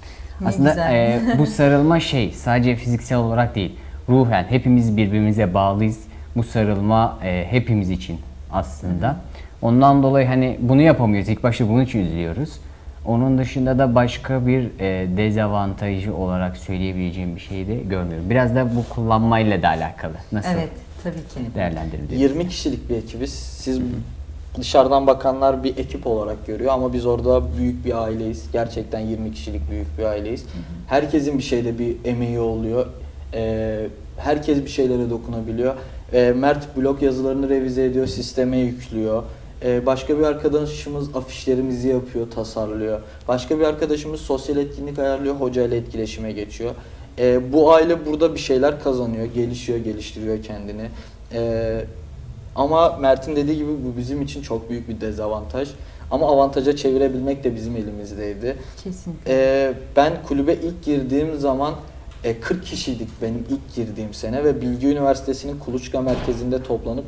Ne aslında güzel. e, bu sarılma şey sadece fiziksel olarak değil, ruhen hepimiz birbirimize bağlıyız. Bu sarılma e, hepimiz için aslında. Ondan dolayı hani bunu yapamıyoruz. İlk başta bunun için üzülüyoruz. Onun dışında da başka bir e, dezavantajı olarak söyleyebileceğim bir şey de görmüyorum. Biraz da bu kullanmayla da alakalı. Nasıl Evet tabii ki. değerlendirebiliriz? 20 kişilik bir ekibiz. Siz dışarıdan bakanlar bir ekip olarak görüyor ama biz orada büyük bir aileyiz. Gerçekten 20 kişilik büyük bir aileyiz. Herkesin bir şeyde bir emeği oluyor. Ee, herkes bir şeylere dokunabiliyor. Ee, Mert blog yazılarını revize ediyor, sisteme yüklüyor. Ee, başka bir arkadaşımız afişlerimizi yapıyor, tasarlıyor. Başka bir arkadaşımız sosyal etkinlik ayarlıyor, hocayla etkileşime geçiyor. Ee, bu aile burada bir şeyler kazanıyor, gelişiyor, geliştiriyor kendini. Ee, ama Mert'in dediği gibi bu bizim için çok büyük bir dezavantaj. Ama avantaja çevirebilmek de bizim elimizdeydi. Kesinlikle. Ee, ben kulübe ilk girdiğim zaman e, 40 kişiydik benim ilk girdiğim sene ve Bilgi Üniversitesi'nin Kuluçka merkezinde toplanıp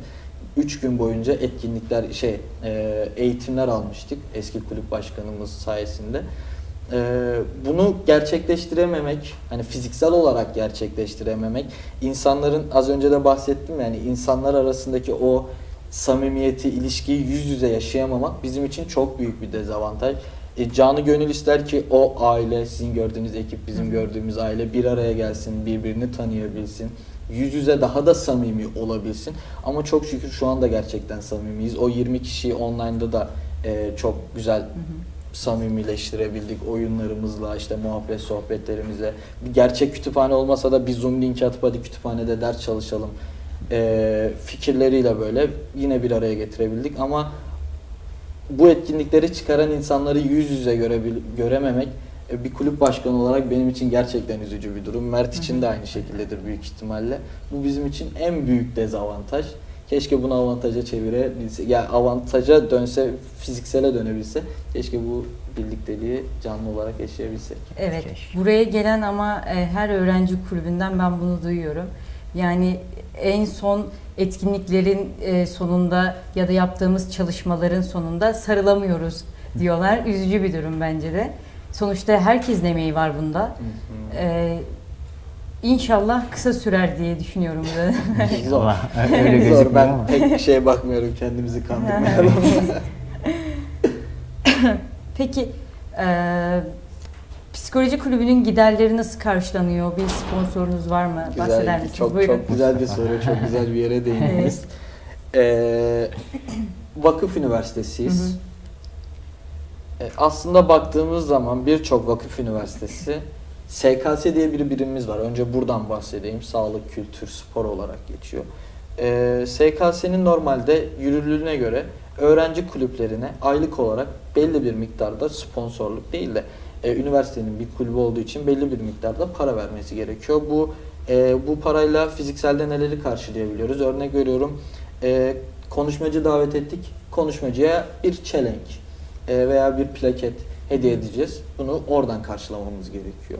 3 gün boyunca etkinlikler şey e, eğitimler almıştık eski kulüp başkanımız sayesinde. Ee, bunu gerçekleştirememek, hani fiziksel olarak gerçekleştirememek, insanların az önce de bahsettim yani insanlar arasındaki o samimiyeti, ilişkiyi yüz yüze yaşayamamak bizim için çok büyük bir dezavantaj. E, canı gönül ister ki o aile, sizin gördüğünüz ekip, bizim gördüğümüz aile bir araya gelsin, birbirini tanıyabilsin. Yüz yüze daha da samimi olabilsin. Ama çok şükür şu anda gerçekten samimiyiz. O 20 kişiyi online'da da e, çok güzel samimileştirebildik oyunlarımızla işte muhabbet sohbetlerimize. Bir gerçek kütüphane olmasa da bir Zoom link atıp hadi kütüphanede ders çalışalım e, fikirleriyle böyle yine bir araya getirebildik ama bu etkinlikleri çıkaran insanları yüz yüze görebil, görememek e, bir kulüp başkanı olarak benim için gerçekten üzücü bir durum. Mert için de aynı şekildedir büyük ihtimalle. Bu bizim için en büyük dezavantaj. Keşke bunu avantaja çevirebilse, ya avantaja dönse, fiziksele dönebilse. Keşke bu birlikteliği canlı olarak yaşayabilsek. Evet. Keşke. Buraya gelen ama e, her öğrenci kulübünden ben bunu duyuyorum. Yani en son etkinliklerin e, sonunda ya da yaptığımız çalışmaların sonunda sarılamıyoruz diyorlar. Üzücü bir durum bence de. Sonuçta herkesin emeği var bunda. E, İnşallah kısa sürer diye düşünüyorum. Zor. Allah, öyle Zor. gözükmüyor Ben ama. pek şeye bakmıyorum kendimizi kandırmayalım. Peki e, psikoloji kulübünün giderleri nasıl karşılanıyor? Bir sponsorunuz var mı? Bahseder güzel, misiniz? çok Buyurun. çok güzel bir soru, çok güzel bir yere değindiniz. Ee, vakıf üniversitesiyiz. Hı hı. Ee, aslında baktığımız zaman birçok vakıf üniversitesi SKS diye bir birimimiz var. Önce buradan bahsedeyim. Sağlık, kültür, spor olarak geçiyor. Ee, SKS'nin normalde yürürlüğüne göre öğrenci kulüplerine aylık olarak belli bir miktarda sponsorluk değil de e, üniversitenin bir kulübü olduğu için belli bir miktarda para vermesi gerekiyor. Bu e, bu parayla fizikselde neleri karşılayabiliyoruz? Örnek veriyorum e, konuşmacı davet ettik. Konuşmacıya bir çelenk e, veya bir plaket hediye edeceğiz. Bunu oradan karşılamamız gerekiyor.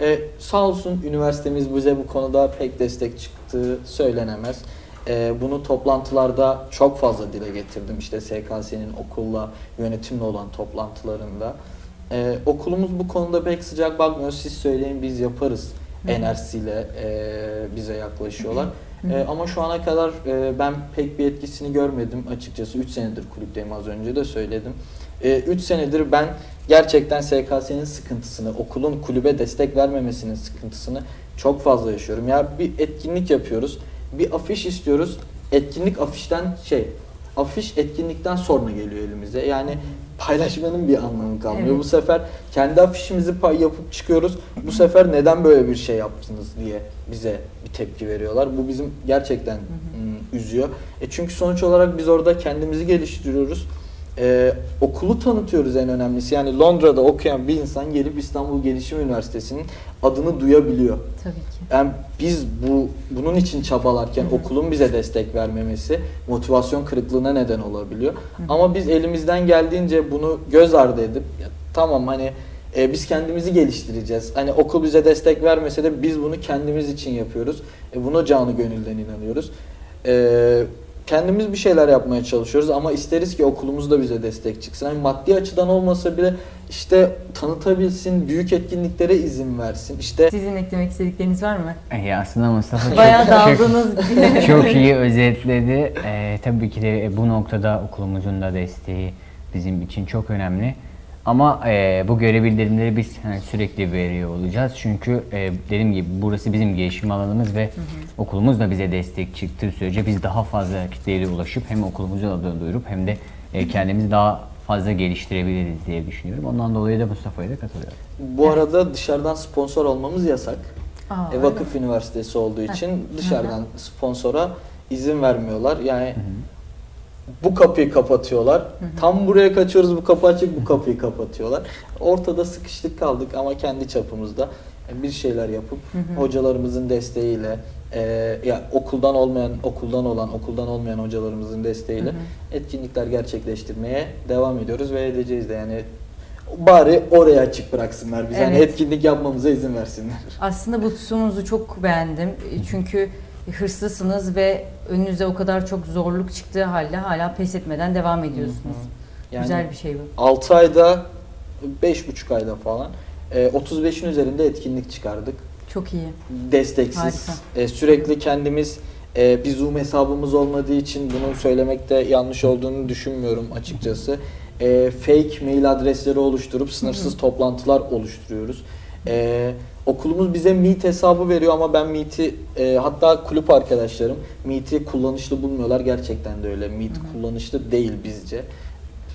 E, sağ olsun üniversitemiz bize bu konuda pek destek çıktığı söylenemez. E, bunu toplantılarda çok fazla dile getirdim. İşte SKS'nin okulla, yönetimle olan toplantılarında. E, okulumuz bu konuda pek sıcak bakmıyor. Siz söyleyin biz yaparız enerjisiyle e, bize yaklaşıyorlar. E, ama şu ana kadar e, ben pek bir etkisini görmedim açıkçası. 3 senedir kulüpteyim az önce de söyledim. 3 senedir ben gerçekten SKS'nin sıkıntısını, okulun kulübe destek vermemesinin sıkıntısını çok fazla yaşıyorum. Ya bir etkinlik yapıyoruz, bir afiş istiyoruz. Etkinlik afişten şey, afiş etkinlikten sonra geliyor elimize. Yani paylaşmanın bir anlamı kalmıyor. Evet. Bu sefer kendi afişimizi pay yapıp çıkıyoruz. Bu sefer neden böyle bir şey yaptınız diye bize bir tepki veriyorlar. Bu bizim gerçekten ım, üzüyor. E çünkü sonuç olarak biz orada kendimizi geliştiriyoruz. Ee, okulu tanıtıyoruz en önemlisi. Yani Londra'da okuyan bir insan gelip İstanbul Gelişim Üniversitesi'nin adını duyabiliyor. Tabii ki. Yani biz bu bunun için çabalarken okulun bize destek vermemesi motivasyon kırıklığına neden olabiliyor. Ama biz elimizden geldiğince bunu göz ardı edip ya, tamam hani e, biz kendimizi geliştireceğiz. Hani okul bize destek vermese de biz bunu kendimiz için yapıyoruz. E, buna canı gönülden inanıyoruz. E, kendimiz bir şeyler yapmaya çalışıyoruz ama isteriz ki okulumuz da bize destek çıksın. Hani maddi açıdan olmasa bile işte tanıtabilsin, büyük etkinliklere izin versin. İşte Sizin eklemek istedikleriniz var mı? E, aslında Mustafa çok, Bayağı çok, daldınız. çok iyi özetledi. E, tabii ki de bu noktada okulumuzun da desteği bizim için çok önemli. Ama e, bu görev bildirimleri biz hani sürekli veriyor olacağız. Çünkü e, dediğim gibi burası bizim gelişim alanımız ve okulumuz da bize destek çıktığı sürece biz daha fazla kitleye ulaşıp hem okulumuzun adını duyurup hem de e, kendimizi daha fazla geliştirebiliriz diye düşünüyorum. Ondan dolayı da Mustafa'ya da katılıyorum. bu arada dışarıdan sponsor olmamız yasak. Aa, E, öyle vakıf üniversitesi olduğu için dışarıdan sponsora izin vermiyorlar. Yani bu kapıyı kapatıyorlar. Tam buraya kaçıyoruz bu kapı açık bu kapıyı kapatıyorlar. Ortada sıkıştık kaldık ama kendi çapımızda bir şeyler yapıp hocalarımızın desteğiyle e, ya okuldan olmayan okuldan olan okuldan olmayan hocalarımızın desteğiyle etkinlikler gerçekleştirmeye devam ediyoruz ve edeceğiz de yani bari oraya açık bıraksınlar bize. Yani Evet. etkinlik yapmamıza izin versinler. Aslında bu tutumunuzu çok beğendim. Çünkü hırslısınız ve önünüze o kadar çok zorluk çıktığı halde hala pes etmeden devam ediyorsunuz. Yani Güzel bir şey bu. 6 ayda 5,5 ayda falan e, 35'in üzerinde etkinlik çıkardık. Çok iyi. Desteksiz. Harika. E, sürekli kendimiz E, bir Zoom hesabımız olmadığı için bunu söylemekte yanlış olduğunu düşünmüyorum açıkçası. E, fake mail adresleri oluşturup sınırsız toplantılar oluşturuyoruz. E, okulumuz bize Meet hesabı veriyor ama ben Meet'i e, hatta kulüp arkadaşlarım Meet'i kullanışlı bulmuyorlar. Gerçekten de öyle. Meet kullanışlı değil bizce.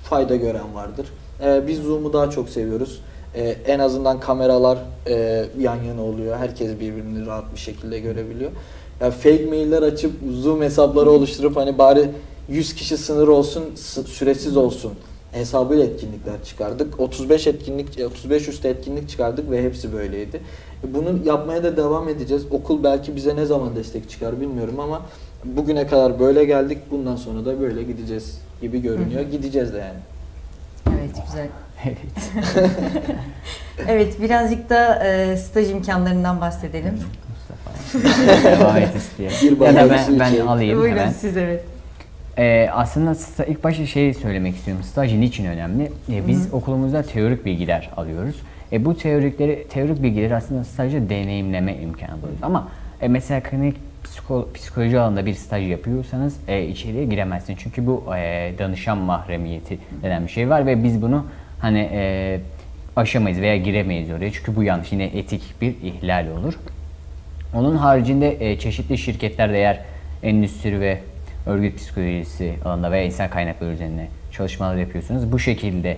Fayda gören vardır. E, biz Zoom'u daha çok seviyoruz. E, en azından kameralar e, yan yana oluyor. Herkes birbirini rahat bir şekilde görebiliyor. Ya fake mailler açıp Zoom hesapları oluşturup hani bari 100 kişi sınır olsun, süresiz olsun hesabıyla etkinlikler çıkardık. 35 etkinlik, e, 35 üstü etkinlik çıkardık ve hepsi böyleydi. E, Bunu yapmaya da devam edeceğiz. Okul belki bize ne zaman destek çıkar bilmiyorum ama bugüne kadar böyle geldik. Bundan sonra da böyle gideceğiz gibi görünüyor. Gideceğiz de yani. Evet güzel. Evet. Evet birazcık da e, staj imkanlarından bahsedelim. Mustafa. Devam et isteyen. Bir Ya da ben, ben içelim. alayım Buyurun hemen. siz evet. Ee, aslında ilk başta şey söylemek istiyorum. Staj niçin önemli? Ee, biz okulumuzda teorik bilgiler alıyoruz. E, bu teorikleri, teorik bilgileri aslında stajda deneyimleme imkanı buluyoruz. Ama e, mesela klinik psiko- psikoloji alanında bir staj yapıyorsanız e, içeriye giremezsiniz. Çünkü bu e, danışan mahremiyeti denen bir şey var ve biz bunu hani e, aşamayız veya giremeyiz oraya. Çünkü bu yanlış. Yine etik bir ihlal olur. Onun haricinde e, çeşitli şirketlerde eğer endüstri ve örgüt psikolojisi alanında veya insan kaynakları üzerine çalışmalar yapıyorsunuz. Bu şekilde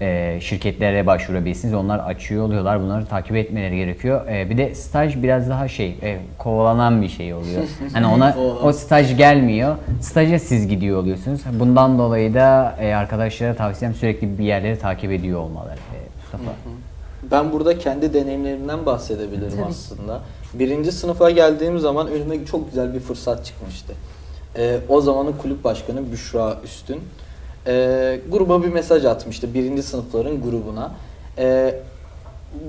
e, şirketlere başvurabilirsiniz. Onlar açıyor oluyorlar. Bunları takip etmeleri gerekiyor. E, bir de staj biraz daha şey, e, kovalanan bir şey oluyor. Hani ona o staj gelmiyor. Staja siz gidiyor oluyorsunuz. Bundan dolayı da e, arkadaşlara tavsiyem sürekli bir yerleri takip ediyor olmaları. E, Mustafa. Ben burada kendi deneyimlerimden bahsedebilirim Tabii. aslında. Birinci sınıfa geldiğim zaman önüme çok güzel bir fırsat çıkmıştı. Ee, o zamanın kulüp başkanı Büşra Üstün ee, gruba bir mesaj atmıştı birinci sınıfların grubuna. Ee,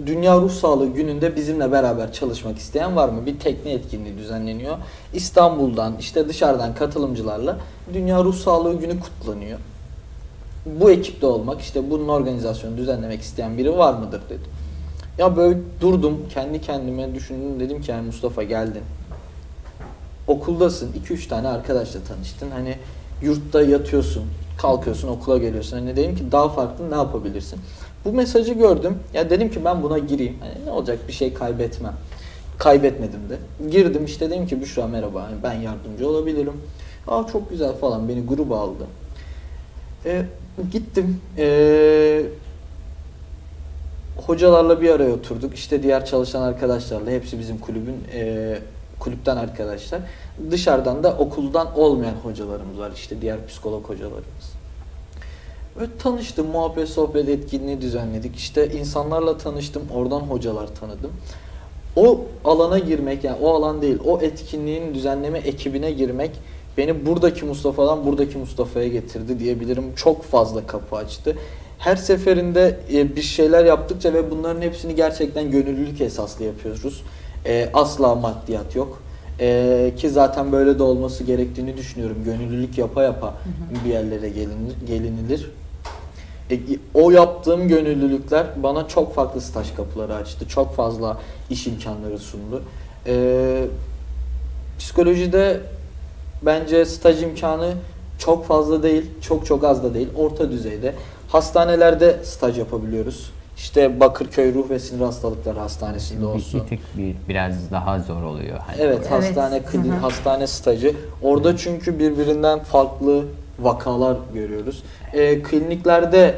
Dünya Ruh Sağlığı Günü'nde bizimle beraber çalışmak isteyen var mı? Bir tekne etkinliği düzenleniyor. İstanbul'dan işte dışarıdan katılımcılarla Dünya Ruh Sağlığı Günü kutlanıyor bu ekipte olmak, işte bunun organizasyonu düzenlemek isteyen biri var mıdır dedim. Ya böyle durdum, kendi kendime düşündüm. Dedim ki yani Mustafa geldin. Okuldasın, 2-3 tane arkadaşla tanıştın. Hani yurtta yatıyorsun, kalkıyorsun, okula geliyorsun. Hani dedim ki daha farklı ne yapabilirsin? Bu mesajı gördüm. Ya dedim ki ben buna gireyim. Hani ne olacak bir şey kaybetmem. Kaybetmedim de. Girdim işte dedim ki Büşra merhaba hani ben yardımcı olabilirim. Aa çok güzel falan beni gruba aldı. E, gittim. E, hocalarla bir araya oturduk. İşte diğer çalışan arkadaşlarla hepsi bizim kulübün e, kulüpten arkadaşlar. Dışarıdan da okuldan olmayan hocalarımız var. İşte diğer psikolog hocalarımız. Böyle tanıştım, muhabbet sohbet etkinliği düzenledik. İşte insanlarla tanıştım, oradan hocalar tanıdım. O alana girmek yani o alan değil, o etkinliğin düzenleme ekibine girmek beni buradaki Mustafa'dan buradaki Mustafa'ya getirdi diyebilirim. Çok fazla kapı açtı. Her seferinde e, bir şeyler yaptıkça ve bunların hepsini gerçekten gönüllülük esaslı yapıyoruz. E, Asla maddiyat yok. E, ki zaten böyle de olması gerektiğini düşünüyorum. Gönüllülük yapa yapa bir yerlere gelinir, gelinilir. E, o yaptığım gönüllülükler bana çok farklı staj kapıları açtı. Çok fazla iş imkanları sundu. E, psikolojide bence staj imkanı çok fazla değil, çok çok az da değil, orta düzeyde. Hastanelerde staj yapabiliyoruz. İşte Bakırköy Ruh ve Sinir Hastalıkları Hastanesi'nde Bir, olsun. bir tık bir, biraz daha zor oluyor. Hani Evet, Evet. hastane klinik, Hı hı. hastane stajı. Orada çünkü birbirinden farklı vakalar görüyoruz. E, kliniklerde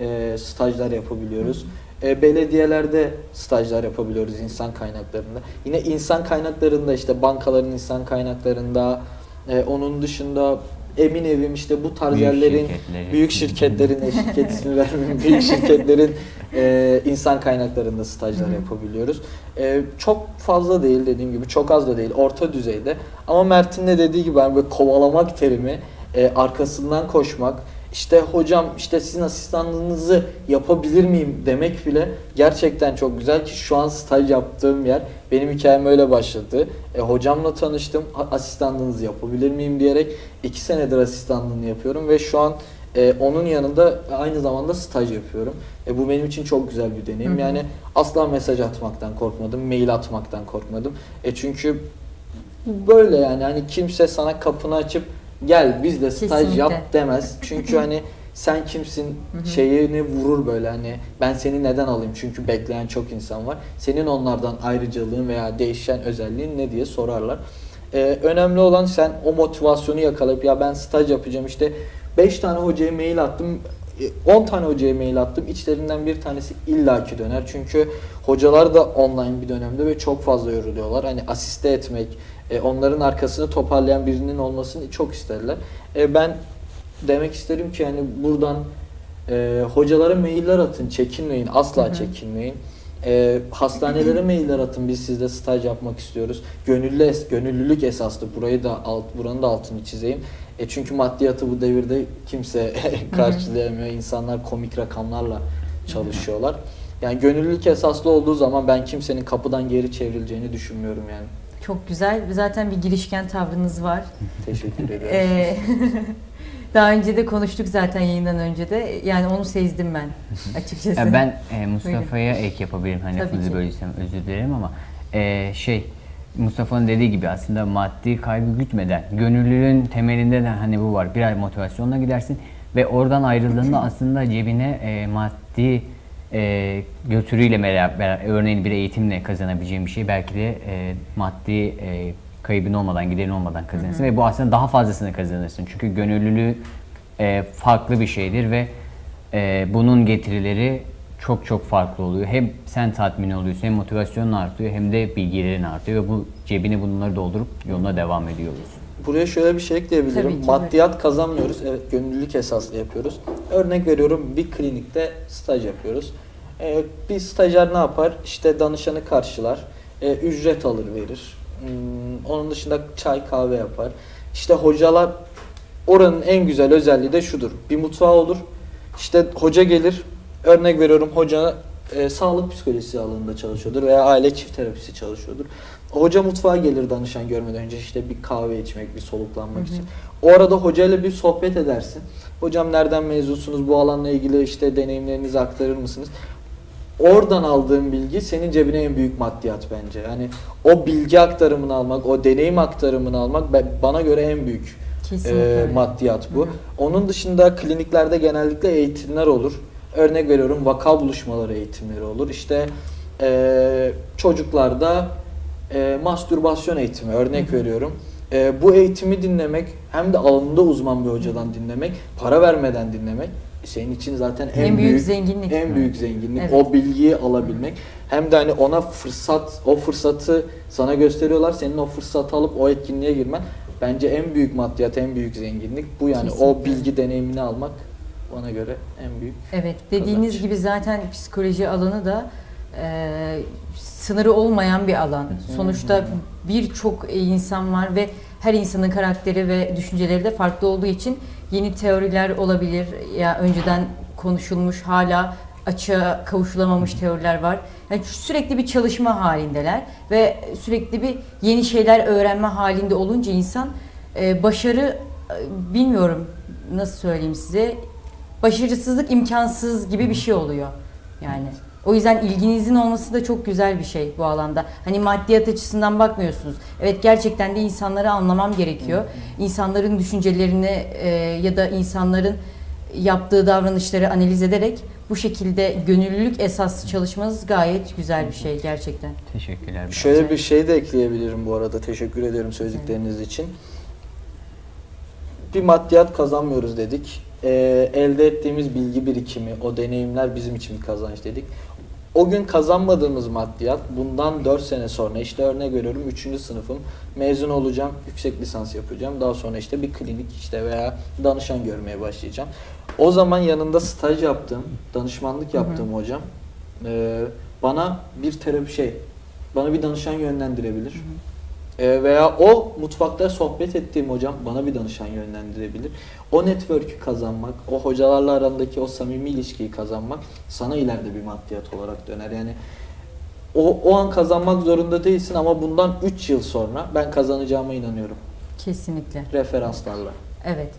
e, stajlar yapabiliyoruz. E, belediyelerde stajlar yapabiliyoruz insan kaynaklarında. Yine insan kaynaklarında işte bankaların insan kaynaklarında e, onun dışında emin evim işte bu tarz Büyük yerlerin şirketleri. büyük şirketlerin şirket ismi vermeyeyim büyük şirketlerin e, insan kaynaklarında stajlar yapabiliyoruz. E, çok fazla değil dediğim gibi çok az da değil orta düzeyde ama Mert'in de dediği gibi ben böyle kovalamak terimi e, arkasından koşmak işte hocam işte sizin asistanlığınızı yapabilir miyim demek bile gerçekten çok güzel ki şu an staj yaptığım yer benim hikayem öyle başladı. E, hocamla tanıştım "A- asistanlığınızı yapabilir miyim diyerek iki senedir asistanlığını yapıyorum ve şu an e, onun yanında aynı zamanda staj yapıyorum. E, bu benim için çok güzel bir deneyim. Hı hı. Yani asla mesaj atmaktan korkmadım, mail atmaktan korkmadım. E, çünkü böyle yani hani kimse sana kapını açıp gel bizle staj Kesinlikle. yap demez. Çünkü hani sen kimsin şeyini vurur böyle hani ben seni neden alayım çünkü bekleyen çok insan var. Senin onlardan ayrıcalığın veya değişen özelliğin ne diye sorarlar. Ee, önemli olan sen o motivasyonu yakalayıp ya ben staj yapacağım işte 5 tane hocaya mail attım 10 tane hocaya mail attım. İçlerinden bir tanesi illaki döner. Çünkü hocalar da online bir dönemde ve çok fazla yoruluyorlar. Hani asiste etmek, e, onların arkasını toparlayan birinin olmasını çok isterler. E, ben demek isterim ki yani buradan e, hocalara mailler atın, çekinmeyin, asla çekinmeyin. E, hastanelere mailler atın, biz sizde staj yapmak istiyoruz. Gönüllü es, gönüllülük esaslı. Burayı da alt, buranın da altını çizeyim. E çünkü maddiyatı bu devirde kimse karşılayamıyor. İnsanlar komik rakamlarla çalışıyorlar. Yani gönüllülük esaslı olduğu zaman ben kimsenin kapıdan geri çevrileceğini düşünmüyorum yani. Çok güzel. Zaten bir girişken tavrınız var. Teşekkür ederim. Ee, daha önce de konuştuk zaten yayından önce de. Yani onu sezdim ben açıkçası. Ya ben e, Mustafa'ya ek yapabilirim. Hani lafınızı bölüysem özür dilerim ama e, şey Mustafa'nın dediği gibi aslında maddi kaygı gütmeden gönüllülüğün temelinde de hani bu var. Bir ay motivasyonla gidersin ve oradan ayrıldığında aslında cebine e, maddi e, götürüyle beraber örneğin bir eğitimle kazanabileceğin bir şey belki de e, maddi e, kaybın olmadan giderin olmadan kazanırsın ve bu aslında daha fazlasını kazanırsın. Çünkü gönüllülüğü e, farklı bir şeydir ve e, bunun getirileri çok çok farklı oluyor. Hem sen tatmin oluyorsun, hem motivasyonun artıyor, hem de bilgilerin artıyor ve bu cebini bunları doldurup yoluna devam ediyoruz. Buraya şöyle bir şey ekleyebilirim. Maddiyat kazanmıyoruz. Evet gönüllülük esaslı yapıyoruz. Örnek veriyorum bir klinikte staj yapıyoruz. Ee, bir stajyer ne yapar? İşte danışanı karşılar. e, ücret alır verir. Hmm, onun dışında çay kahve yapar. İşte hocalar oranın en güzel özelliği de şudur. Bir mutfağı olur. İşte hoca gelir. Örnek veriyorum hoca e, sağlık psikolojisi alanında çalışıyordur veya aile çift terapisi çalışıyordur. Hoca mutfağa gelir danışan görmeden önce işte bir kahve içmek, bir soluklanmak için. O arada hocayla bir sohbet edersin. Hocam nereden mezunsunuz? Bu alanla ilgili işte deneyimlerinizi aktarır mısınız? Oradan aldığın bilgi senin cebine en büyük maddiyat bence. Yani o bilgi aktarımını almak, o deneyim aktarımını almak bana göre en büyük Kesinlikle e, maddiyat bu. Hı hı. Onun dışında kliniklerde genellikle eğitimler olur. Örnek veriyorum vaka buluşmaları eğitimleri olur. İşte e, çocuklarda e, mastürbasyon eğitimi örnek veriyorum. E, bu eğitimi dinlemek hem de alanında uzman bir hocadan dinlemek, para vermeden dinlemek senin için zaten en, En büyük zenginlik. En büyük zenginlik. Evet. O bilgiyi alabilmek. Hem de hani ona fırsat, o fırsatı sana gösteriyorlar. Senin o fırsatı alıp o etkinliğe girmen bence en büyük maddiyat, en büyük zenginlik bu yani. O Kesinlikle. bilgi deneyimini almak bana göre en büyük. Evet, dediğiniz Kazanç. gibi zaten psikoloji alanı da e, sınırı olmayan bir alan. Sonuçta birçok insan var ve her insanın karakteri ve düşünceleri de farklı olduğu için yeni teoriler olabilir. Ya önceden konuşulmuş hala açığa kavuşulamamış teoriler var. Yani sürekli bir çalışma halindeler ve sürekli bir yeni şeyler öğrenme halinde olunca insan e, başarı e, bilmiyorum nasıl söyleyeyim size başarısızlık imkansız gibi bir şey oluyor. Yani o yüzden ilginizin olması da çok güzel bir şey bu alanda. Hani maddiyat açısından bakmıyorsunuz. Evet gerçekten de insanları anlamam gerekiyor. İnsanların düşüncelerini e, ya da insanların yaptığı davranışları analiz ederek bu şekilde gönüllülük esaslı çalışmanız gayet güzel bir şey gerçekten. Teşekkürler. Şöyle bir şey de ekleyebilirim bu arada. Teşekkür ederim söyledikleriniz için. Bir maddiyat kazanmıyoruz dedik. Ee, elde ettiğimiz bilgi birikimi, o deneyimler bizim için bir kazanç dedik. O gün kazanmadığımız maddiyat bundan 4 sene sonra işte örnek veriyorum 3. sınıfım mezun olacağım, yüksek lisans yapacağım. Daha sonra işte bir klinik işte veya danışan görmeye başlayacağım. O zaman yanında staj yaptığım, danışmanlık yaptığım hocam e, bana bir terapi şey, bana bir danışan yönlendirebilir. E, veya o mutfakta sohbet ettiğim hocam bana bir danışan yönlendirebilir. O network'ü kazanmak, o hocalarla arandaki o samimi ilişkiyi kazanmak sana ileride bir maddiyat olarak döner. Yani o, o an kazanmak zorunda değilsin ama bundan 3 yıl sonra ben kazanacağıma inanıyorum. Kesinlikle. Referanslarla. Evet.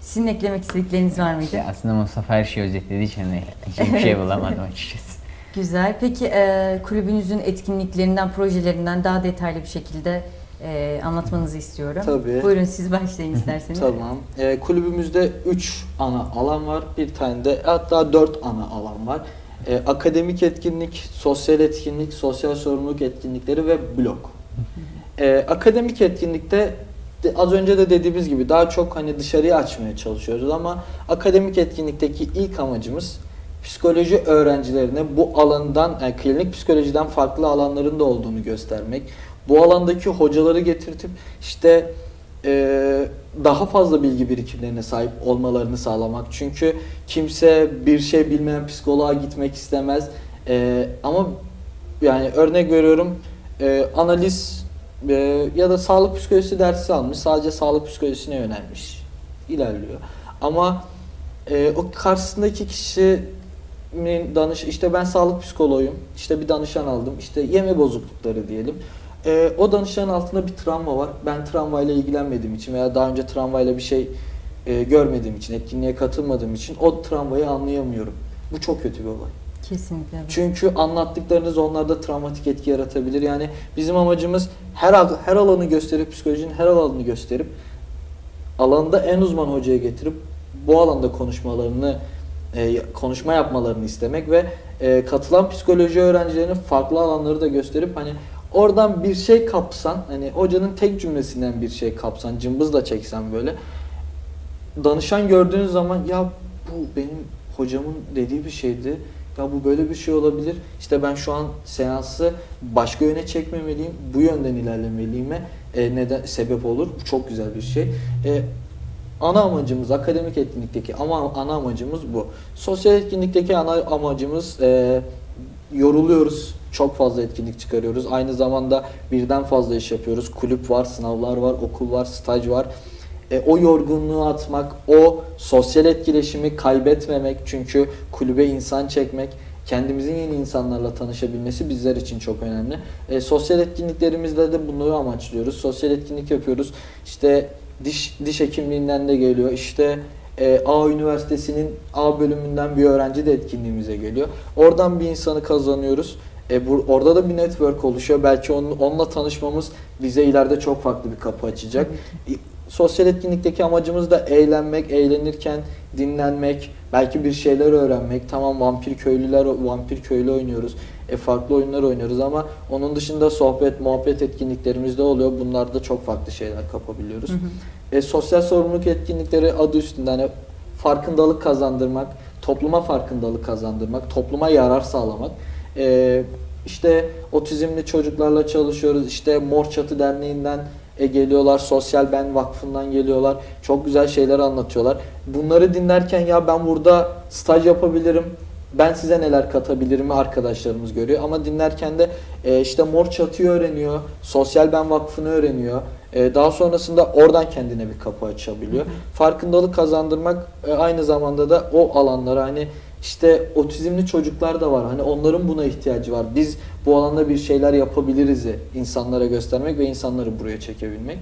Sizin eklemek istedikleriniz var mıydı? Aslında Mustafa her şeyi özetlediği için hani hiçbir şey bulamadım açıkçası. Güzel. Peki e, kulübünüzün etkinliklerinden, projelerinden daha detaylı bir şekilde e, anlatmanızı istiyorum. Tabii. Buyurun siz başlayın isterseniz. Tamam. Ee, kulübümüzde 3 ana alan var. Bir tane de hatta 4 ana alan var. Ee, akademik etkinlik, sosyal etkinlik, sosyal sorumluluk etkinlikleri ve blok. Ee, akademik etkinlikte az önce de dediğimiz gibi daha çok hani dışarıya açmaya çalışıyoruz ama akademik etkinlikteki ilk amacımız psikoloji öğrencilerine bu alandan, yani klinik psikolojiden farklı alanların da olduğunu göstermek. Bu alandaki hocaları getirtip işte e, daha fazla bilgi birikimlerine sahip olmalarını sağlamak. Çünkü kimse bir şey bilmeyen psikoloğa gitmek istemez. E, ama yani örnek veriyorum e, analiz e, ya da sağlık psikolojisi dersi almış. Sadece sağlık psikolojisine yönelmiş. ilerliyor. Ama e, o karşısındaki kişinin danış işte ben sağlık psikoloğuyum. işte bir danışan aldım. işte yeme bozuklukları diyelim. E, o danışanın altında bir travma var. Ben travmayla ilgilenmediğim için veya daha önce travmayla bir şey e, görmediğim için, etkinliğe katılmadığım için o travmayı anlayamıyorum. Bu çok kötü bir olay. Kesinlikle. evet. Çünkü anlattıklarınız onlarda travmatik etki yaratabilir. Yani bizim amacımız her her alanı gösterip psikolojinin her alanını gösterip alanda en uzman hocaya getirip bu alanda konuşmalarını e, konuşma yapmalarını istemek ve e, katılan psikoloji öğrencilerinin farklı alanları da gösterip hani oradan bir şey kapsan hani hocanın tek cümlesinden bir şey kapsan cımbız da çeksen böyle danışan gördüğünüz zaman ya bu benim hocamın dediği bir şeydi. Ya bu böyle bir şey olabilir. İşte ben şu an seansı başka yöne çekmemeliyim. Bu yönden ilerlemeliyime e, neden sebep olur. Bu çok güzel bir şey. E, ana amacımız akademik etkinlikteki ama ana amacımız bu. Sosyal etkinlikteki ana amacımız e, yoruluyoruz. Çok fazla etkinlik çıkarıyoruz. Aynı zamanda birden fazla iş yapıyoruz. Kulüp var, sınavlar var, okul var, staj var. E, o yorgunluğu atmak, o sosyal etkileşimi kaybetmemek çünkü kulübe insan çekmek, kendimizin yeni insanlarla tanışabilmesi bizler için çok önemli. E, sosyal etkinliklerimizde de bunları amaçlıyoruz. Sosyal etkinlik yapıyoruz. İşte diş diş hekimliğinden de geliyor. İşte e, A Üniversitesi'nin A bölümünden bir öğrenci de etkinliğimize geliyor. Oradan bir insanı kazanıyoruz. E, bu, orada da bir network oluşuyor. Belki onun, onunla tanışmamız bize ileride çok farklı bir kapı açacak. E, Sosyal etkinlikteki amacımız da eğlenmek, eğlenirken dinlenmek, belki bir şeyler öğrenmek. Tamam vampir köylüler, vampir köylü oynuyoruz. E, farklı oyunlar oynuyoruz ama onun dışında sohbet, muhabbet etkinliklerimiz de oluyor. Bunlarda çok farklı şeyler kapabiliyoruz. E, sosyal sorumluluk etkinlikleri adı üstünde hani farkındalık kazandırmak, topluma farkındalık kazandırmak, topluma yarar sağlamak. E, işte otizmli çocuklarla çalışıyoruz. İşte Mor Çatı Derneği'nden e, geliyorlar, Sosyal Ben Vakfı'ndan geliyorlar. Çok güzel şeyler anlatıyorlar. Bunları dinlerken ya ben burada staj yapabilirim, ben size neler katabilirim arkadaşlarımız görüyor. Ama dinlerken de e, işte Mor Çatı'yı öğreniyor, Sosyal Ben Vakfı'nı öğreniyor. E, daha sonrasında oradan kendine bir kapı açabiliyor. Farkındalık kazandırmak e, aynı zamanda da o alanlara hani işte otizmli çocuklar da var. Hani onların buna ihtiyacı var. Biz bu alanda bir şeyler yapabiliriz insanlara göstermek ve insanları buraya çekebilmek.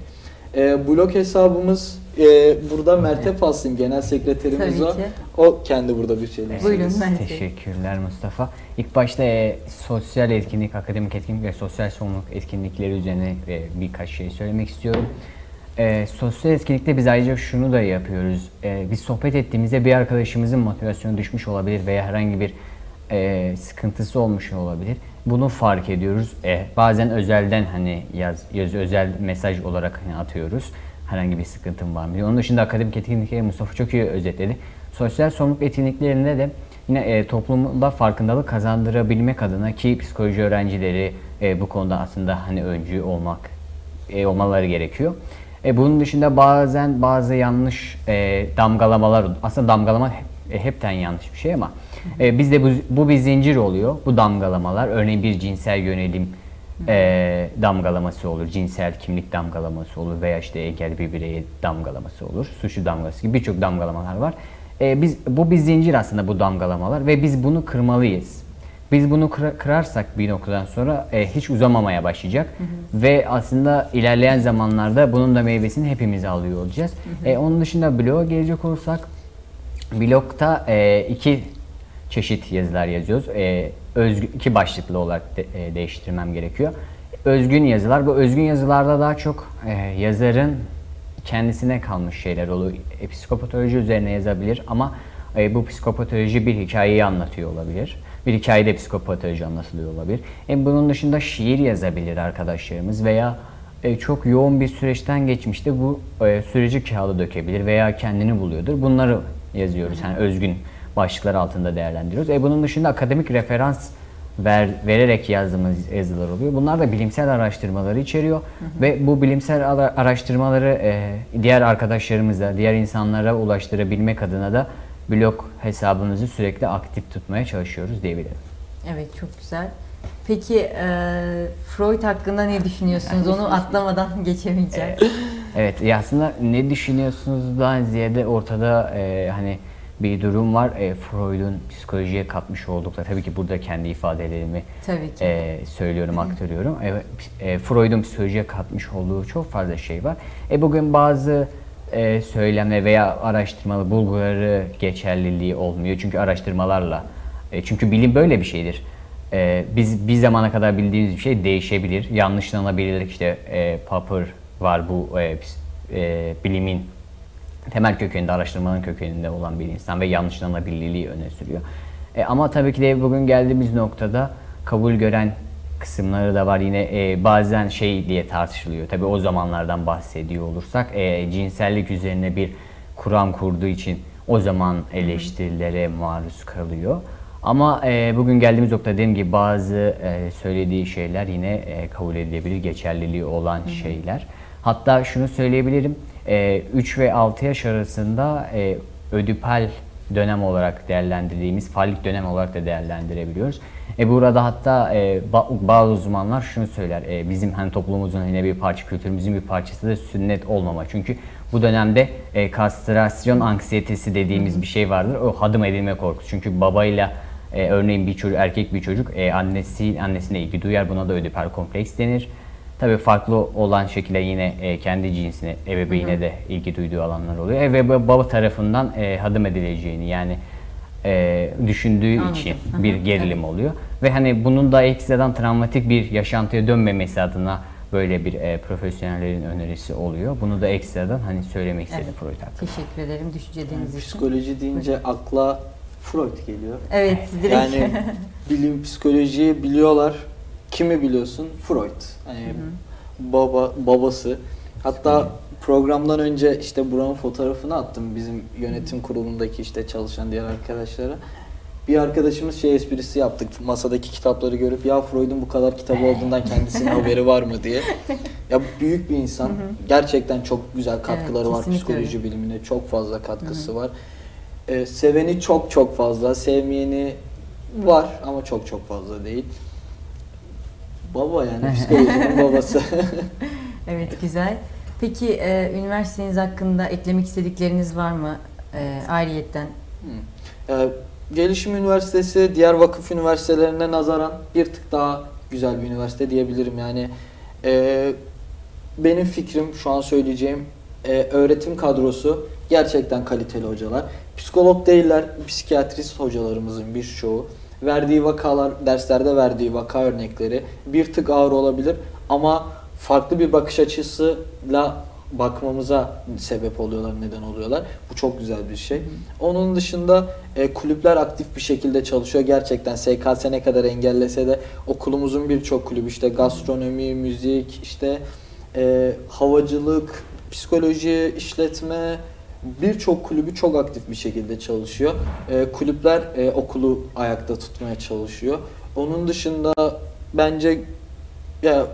E, blog hesabımız e, burada Mert'e Faslim genel sekreterimiz Tabii o. kendi burada bir şeyler Buyurun, söylesin. Mert. Teşekkürler Mustafa. İlk başta e, sosyal etkinlik, akademik etkinlik ve sosyal sorumluluk etkinlikleri üzerine e, birkaç şey söylemek istiyorum. E, sosyal etkinlikte biz ayrıca şunu da yapıyoruz. E, biz sohbet ettiğimizde bir arkadaşımızın motivasyonu düşmüş olabilir veya herhangi bir e, sıkıntısı olmuş olabilir. Bunu fark ediyoruz. E, bazen özelden hani yaz, yaz özel mesaj olarak hani atıyoruz. Herhangi bir sıkıntım var mı. Onun dışında akademik etkinlikleri Mustafa çok iyi özetledi. Sosyal sorumluluk etkinliklerinde de yine e, toplumda farkındalık kazandırabilmek adına ki psikoloji öğrencileri e, bu konuda aslında hani öncü olmak e, olmaları gerekiyor. E, bunun dışında bazen bazı yanlış e, damgalamalar aslında damgalama hep- e, hepten yanlış bir şey ama e, bizde bu, bu bir zincir oluyor. Bu damgalamalar örneğin bir cinsel yönelim e, damgalaması olur, cinsel kimlik damgalaması olur veya işte engelli bir bireye damgalaması olur, suçlu damgası gibi birçok damgalamalar var. E, biz bu bir zincir aslında bu damgalamalar ve biz bunu kırmalıyız. Biz bunu kıra- kırarsak bir noktadan sonra e, hiç uzamamaya başlayacak ve aslında ilerleyen zamanlarda bunun da meyvesini hepimiz alıyor olacağız. E, onun dışında bloğa gelecek olursak blogta e, iki çeşit yazılar yazıyoruz. E, özgü, iki başlıklı olarak de- e, değiştirmem gerekiyor. özgün yazılar. Bu özgün yazılarda daha çok e, yazarın kendisine kalmış şeyler oluyor. E, psikopatoloji üzerine yazabilir ama e, bu psikopatoloji bir hikayeyi anlatıyor olabilir. Bir hikayede psikopatoloji anlatılıyor olabilir. E, bunun dışında şiir yazabilir arkadaşlarımız veya e, çok yoğun bir süreçten geçmişte bu e, süreci kağıda dökebilir veya kendini buluyordur. Bunları yazıyoruz. Yani özgün başlıklar altında değerlendiriyoruz. E, bunun dışında akademik referans ver, vererek yazdığımız yazılar oluyor. Bunlar da bilimsel araştırmaları içeriyor ve bu bilimsel ara- araştırmaları e, diğer arkadaşlarımıza, diğer insanlara ulaştırabilmek adına da blog hesabımızı sürekli aktif tutmaya çalışıyoruz diyebilirim. Evet çok güzel. Peki e, Freud hakkında ne düşünüyorsunuz? Onu atlamadan geçemeyeceğim. Evet, ya aslında ne düşünüyorsunuzdan ziyade ortada e, hani bir durum var. E, Freud'un psikolojiye katmış oldukları, tabii ki burada kendi ifadelerimi Tabii ki. e, söylüyorum, aktarıyorum. Evet, e, Freud'un psikolojiye katmış olduğu çok fazla şey var. E, bugün bazı e, söylemler veya araştırmalı bulguları geçerliliği olmuyor. Çünkü araştırmalarla, e, çünkü bilim böyle bir şeydir. E, biz bir zamana kadar bildiğimiz bir şey değişebilir. Yanlışlanabilir. İşte e, Popper var bu e, e, bilimin temel kökeninde, araştırmanın kökeninde olan bir insan ve yanlışlanabilirliği öne sürüyor. E, ama tabii ki de bugün geldiğimiz noktada kabul gören kısımları da var. Yine e, bazen şey diye tartışılıyor. Tabii o zamanlardan bahsediyor olursak e, cinsellik üzerine bir kuram kurduğu için o zaman eleştirilere maruz kalıyor. Ama e, bugün geldiğimiz nokta dediğim gibi bazı e, söylediği şeyler yine e, kabul edilebilir, geçerliliği olan şeyler. Hatta şunu söyleyebilirim, e, 3 ve 6 yaş arasında e, ödipal dönem olarak değerlendirdiğimiz fallik dönem olarak da değerlendirebiliyoruz. E burada hatta e, ba- bazı uzmanlar şunu söyler, e, bizim hani toplumumuzun yine bir parça, kültürümüzün bir parçası da sünnet olmama. Çünkü bu dönemde e, kastrasyon anksiyetesi dediğimiz bir şey vardır. O hadım edilme korkusu. Çünkü babayla e, örneğin bir çocuk, erkek bir çocuk e, annesi annesine ilgi duyar. Buna da ödipal kompleks denir. Tabii farklı olan şekilde yine e, kendi cinsine, ebeveyne de ilgi duyduğu alanlar oluyor. E, ve baba tarafından e, hadım edileceğini yani e, düşündüğü Anladım. için bir gerilim oluyor. Ve hani bunun da ekstradan travmatik bir yaşantıya dönmemesi adına böyle bir e, profesyonellerin önerisi oluyor. Bunu da ekstradan hani söylemek istedim Evet. Freud hakkında. Teşekkür ederim düşünceleriniz için. Psikoloji deyince akla Freud geliyor. Evet direkt. Yani bilim psikolojiyi biliyorlar. Kimi biliyorsun? Freud. Hani baba babası. Hatta programdan önce işte buranın fotoğrafını attım bizim yönetim kurulundaki işte çalışan diğer arkadaşlara. Bir arkadaşımız şey esprisi yaptık. Masadaki kitapları görüp ya Freud'un bu kadar kitabı olduğundan kendisinin haberi var mı diye. Ya büyük bir insan. Gerçekten çok güzel katkıları var kesinlikle psikoloji bilimine. Çok fazla katkısı var. Ee, seveni çok çok fazla, sevmeyeni var ama çok çok fazla değil. Baba yani psikolojinin babası. Evet güzel. Peki e, üniversiteniz hakkında eklemek istedikleriniz var mı e, ayrıyetten? Ee, Gelişim Üniversitesi diğer vakıf üniversitelerine nazaran bir tık daha güzel bir üniversite diyebilirim. Yani e, benim fikrim şu an söyleyeceğim e, öğretim kadrosu gerçekten kaliteli hocalar. Psikolog değiller, psikiyatrist hocalarımızın birçoğu. Verdiği vakalar, derslerde verdiği vaka örnekleri bir tık ağır olabilir ama farklı bir bakış açısıyla bakmamıza sebep oluyorlar, neden oluyorlar. Bu çok güzel bir şey. Onun dışında e, kulüpler aktif bir şekilde çalışıyor. Gerçekten SKS ne kadar engellese de okulumuzun birçok kulübü işte gastronomi, müzik, işte e, havacılık, psikoloji, işletme birçok kulübü çok aktif bir şekilde çalışıyor. E, kulüpler e, okulu ayakta tutmaya çalışıyor. Onun dışında bence ya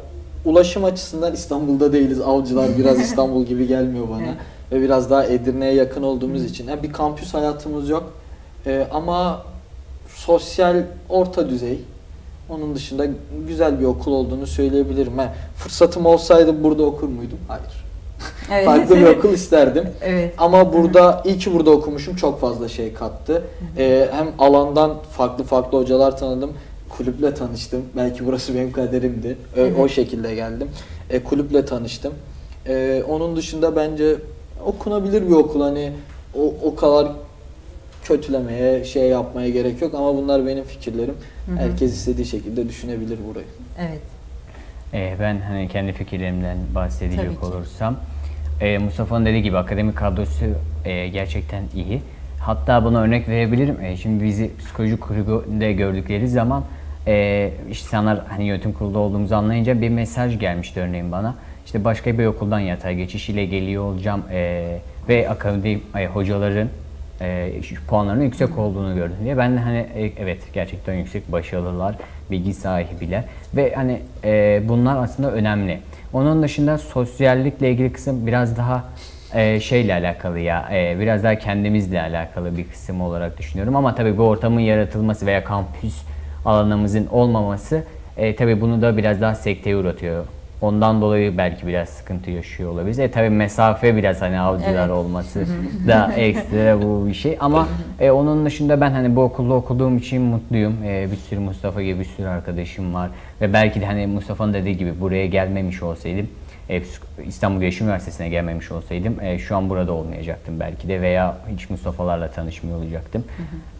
ulaşım açısından İstanbul'da değiliz. Avcılar biraz İstanbul gibi gelmiyor bana. Ve biraz daha Edirne'ye yakın olduğumuz için. Yani bir kampüs hayatımız yok. Ee, ama sosyal orta düzey. Onun dışında güzel bir okul olduğunu söyleyebilirim. Ha, fırsatım olsaydı burada okur muydum? Hayır. Evet. Farklı bir okul isterdim. evet. Ama burada iyi ki burada okumuşum çok fazla şey kattı. Ee, hem alandan farklı farklı hocalar tanıdım. Kulüple tanıştım. Belki burası benim kaderimdi. Ö- Evet. O şekilde geldim. E, kulüple tanıştım. E, onun dışında bence okunabilir bir okul. Hani o, o kadar kötülemeye, şey yapmaya gerek yok ama bunlar benim fikirlerim. Hı hı. Herkes istediği şekilde düşünebilir burayı. Evet. Ee, ben hani kendi fikirlerimden bahsedecek Tabii olursam e, Mustafa'nın dediği gibi akademik kadrosu e, gerçekten iyi. Hatta buna örnek verebilirim. E, şimdi bizi psikoloji kulübünde gördükleri zaman e, insanlar hani yönetim kurulunda olduğumuzu anlayınca bir mesaj gelmişti örneğin bana. İşte başka bir okuldan yatay geçiş ile geliyor olacağım e, ve akademik e, hocaların e, puanlarının yüksek olduğunu gördüm diye. Ben de hani e, evet gerçekten yüksek başarılılar, bilgi sahibiler ve hani e, bunlar aslında önemli. Onun dışında sosyallikle ilgili kısım biraz daha e, şeyle alakalı ya, e, biraz daha kendimizle alakalı bir kısım olarak düşünüyorum. Ama tabii bu ortamın yaratılması veya kampüs alanımızın olmaması e, tabii bunu da biraz daha sekteye uğratıyor. Ondan dolayı belki biraz sıkıntı yaşıyor olabiliriz. E tabii mesafe biraz hani avcılar Evet. olması da ekstra bu bir şey. Ama e, onun dışında ben hani bu okulda okuduğum için mutluyum. E, bir sürü Mustafa gibi bir sürü arkadaşım var. Ve belki de hani Mustafa'nın dediği gibi buraya gelmemiş olsaydım e, İstanbul Gelişim Üniversitesi'ne gelmemiş olsaydım e, şu an burada olmayacaktım belki de veya hiç Mustafa'larla tanışmıyor olacaktım.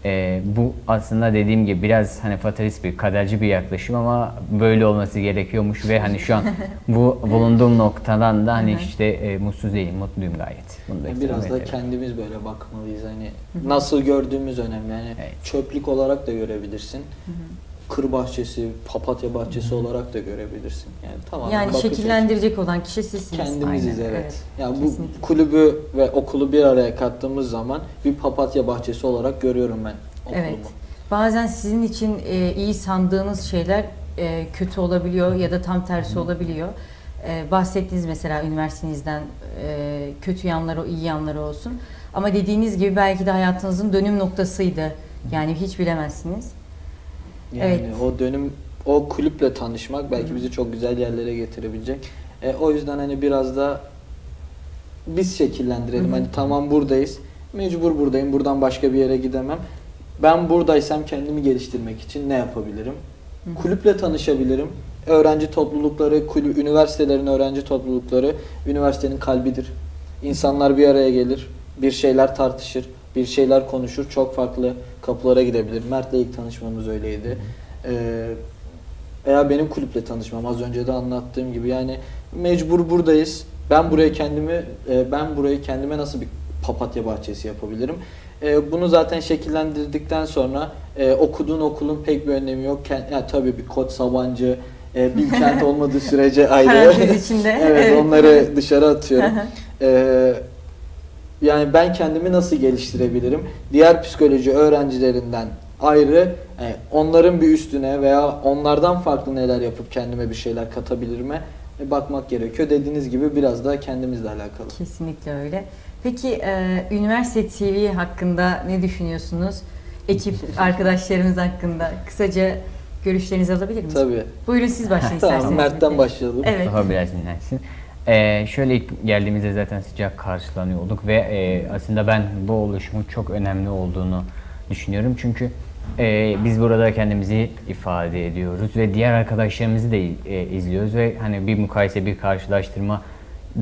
E, bu aslında dediğim gibi biraz hani fatalist bir, kaderci bir yaklaşım ama böyle olması gerekiyormuş ve hani şu an bu bulunduğum noktadan da hani işte e, mutsuz değilim, mutluyum gayet. Bunu da Yani biraz da kendimiz böyle bakmalıyız hani nasıl gördüğümüz önemli yani Evet. çöplük olarak da görebilirsin. Kır bahçesi, papatya bahçesi olarak da görebilirsin. Yani tamam. Yani şekillendirecek olan kişi sizsiniz. kendimiziz Aynen, evet. Yani bu kulübü ve okulu bir araya kattığımız zaman bir papatya bahçesi olarak görüyorum ben okulumu. Evet. Bazen sizin için e, iyi sandığınız şeyler e, kötü olabiliyor ya da tam tersi olabiliyor. E, bahsettiğiniz mesela üniversitenizden e, kötü yanları, iyi yanları olsun. Ama dediğiniz gibi belki de hayatınızın dönüm noktasıydı. Yani hiç bilemezsiniz. Yani Evet. o dönüm o kulüple tanışmak belki bizi çok güzel yerlere getirebilecek. E, o yüzden hani biraz da biz şekillendirelim. Hani tamam buradayız. Mecbur buradayım. Buradan başka bir yere gidemem. Ben buradaysam kendimi geliştirmek için ne yapabilirim? Kulüple tanışabilirim. Öğrenci toplulukları, kulüp, üniversitelerin öğrenci toplulukları üniversitenin kalbidir. İnsanlar bir araya gelir, bir şeyler tartışır, bir şeyler konuşur, çok farklı kapılara gidebilir. Mert'le ilk tanışmamız öyleydi. Ee, veya benim kulüple tanışmam az önce de anlattığım gibi yani mecbur buradayız. Ben buraya kendimi e, ben burayı kendime nasıl bir papatya bahçesi yapabilirim? E, bunu zaten şekillendirdikten sonra e, okuduğun okulun pek bir önemi yok. Ken- Ya tabii bir Koç Sabancı, Bilkent olmadığı sürece ayrı. Parantez içinde. evet, Evet. onları dışarı atıyorum. Yani ben kendimi nasıl geliştirebilirim? Diğer psikoloji öğrencilerinden ayrı e, onların bir üstüne veya onlardan farklı neler yapıp kendime bir şeyler katabilirime e, bakmak gerekiyor. Dediğiniz gibi biraz da kendimizle alakalı. Kesinlikle öyle. Peki e, Üniversite TV hakkında ne düşünüyorsunuz? Ekip arkadaşlarımız hakkında kısaca görüşlerinizi alabilir miyiz? Tabii. Buyurun siz başlayın isterseniz. Tamam, Mert'ten başlayalım. Evet. Dinlensin. Ee, şöyle ilk geldiğimizde zaten sıcak karşılanıyorduk ve e, aslında ben bu oluşumun çok önemli olduğunu düşünüyorum. Çünkü e, biz burada kendimizi ifade ediyoruz ve diğer arkadaşlarımızı da e, izliyoruz ve hani bir mukayese, bir karşılaştırma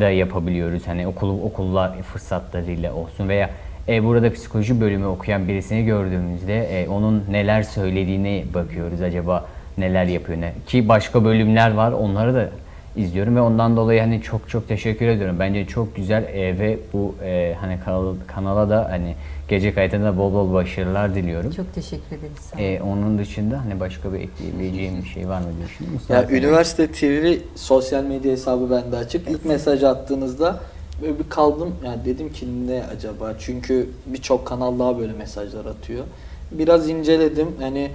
da yapabiliyoruz. Hani okul okullar fırsatlarıyla olsun veya e, burada psikoloji bölümü okuyan birisini gördüğümüzde e, onun neler söylediğine bakıyoruz acaba neler yapıyor ne ki başka bölümler var onları da izliyorum ve ondan dolayı hani çok çok teşekkür ediyorum. Bence çok güzel e, ve bu e, hani kanal, kanala da hani gece kaydında bol bol başarılar diliyorum. Çok teşekkür ederiz. Sağ olun. E, onun dışında hani başka bir ekleyebileceğim bir şey var mı diye düşünüyorum. Ya Mustafa? üniversite TV sosyal medya hesabı bende açık. İlk mesaj attığınızda böyle bir kaldım. Yani dedim ki ne acaba? Çünkü birçok kanal daha böyle mesajlar atıyor. Biraz inceledim. Hani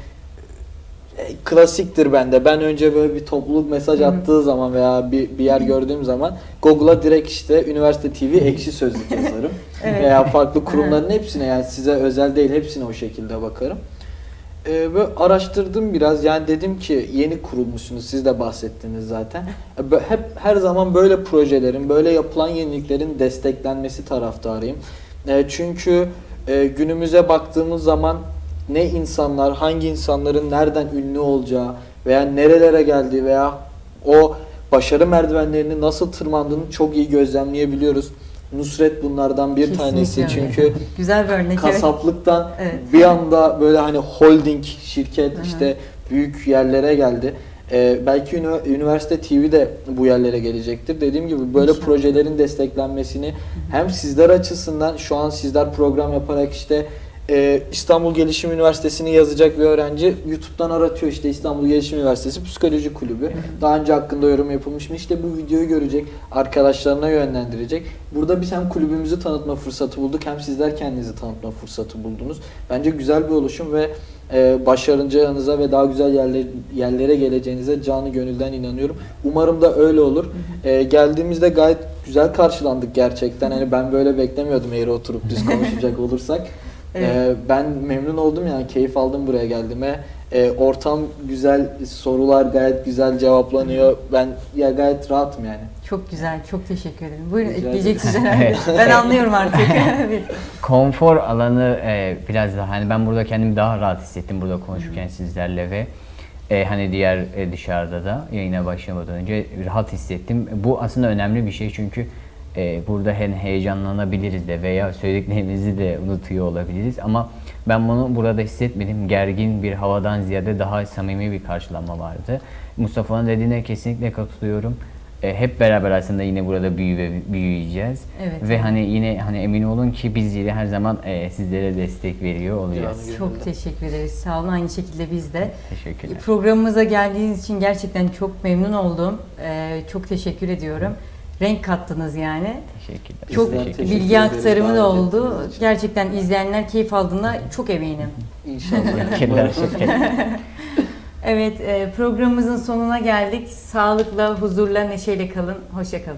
klasiktir bende. Ben önce böyle bir topluluk mesaj attığı zaman veya bir, bir yer gördüğüm zaman Google'a direkt işte üniversite TV ekşi sözlük yazarım. Evet. Veya farklı kurumların hepsine yani size özel değil hepsine o şekilde bakarım. Ee, böyle araştırdım biraz yani dedim ki yeni kurulmuşsunuz siz de bahsettiniz zaten. E, Hep her zaman böyle projelerin, böyle yapılan yeniliklerin desteklenmesi taraftarıyım. E, çünkü e, günümüze baktığımız zaman ne insanlar, hangi insanların nereden ünlü olacağı veya nerelere geldiği veya o başarı merdivenlerini nasıl tırmandığını çok iyi gözlemleyebiliyoruz. Nusret bunlardan bir Kesinlikle tanesi öyle. çünkü Güzel bir örnek. kasaplıktan Evet. bir anda böyle hani holding şirket Hı hı. işte büyük yerlere geldi. Ee, belki üniversite TV de bu yerlere gelecektir. Dediğim gibi böyle İnşallah. projelerin desteklenmesini hem sizler açısından şu an sizler program yaparak işte e, İstanbul Gelişim Üniversitesi'ni yazacak bir öğrenci YouTube'dan aratıyor işte İstanbul Gelişim Üniversitesi Psikoloji Kulübü. Daha önce hakkında yorum yapılmış mı? İşte bu videoyu görecek, arkadaşlarına yönlendirecek. Burada biz hem kulübümüzü tanıtma fırsatı bulduk hem sizler kendinizi tanıtma fırsatı buldunuz. Bence güzel bir oluşum ve e, başaracağınıza ve daha güzel yerler, yerlere geleceğinize canı gönülden inanıyorum. Umarım da öyle olur. E, geldiğimizde gayet güzel karşılandık gerçekten. Hani ben böyle beklemiyordum eğer oturup düz konuşacak olursak. Evet. E, ben memnun oldum yani keyif aldım buraya geldiğime. E, ortam güzel, sorular gayet güzel cevaplanıyor. Ben ya gayet rahatım yani. Çok güzel, çok teşekkür ederim. Buyurun Rica ekleyeceksiniz herhalde. ben anlıyorum artık. Evet. konfor alanı e, biraz daha hani ben burada kendimi daha rahat hissettim burada konuşurken sizlerle ve e, hani diğer e, dışarıda da yayına başlamadan önce rahat hissettim. Bu aslında önemli bir şey çünkü e, burada hem heyecanlanabiliriz de veya söylediklerimizi de unutuyor olabiliriz ama ben bunu burada hissetmedim. Gergin bir havadan ziyade daha samimi bir karşılanma vardı. Mustafa'nın dediğine kesinlikle katılıyorum. E, hep beraber aslında yine burada büyü büyüyeceğiz. Evet. Ve hani yine hani emin olun ki biz yine her zaman e, sizlere destek veriyor olacağız. Çok teşekkür ederiz. Sağ olun. Aynı şekilde biz de. Teşekkürler. Programımıza geldiğiniz için gerçekten çok memnun oldum. Ee, çok teşekkür ediyorum. Renk kattınız yani. Teşekkürler. Çok teşekkür bilgi aktarımı da oldu. Gerçekten izleyenler keyif aldığına çok eminim. İnşallah. Evet, e, programımızın sonuna geldik. Sağlıkla, huzurla, neşeyle kalın. Hoşça kalın.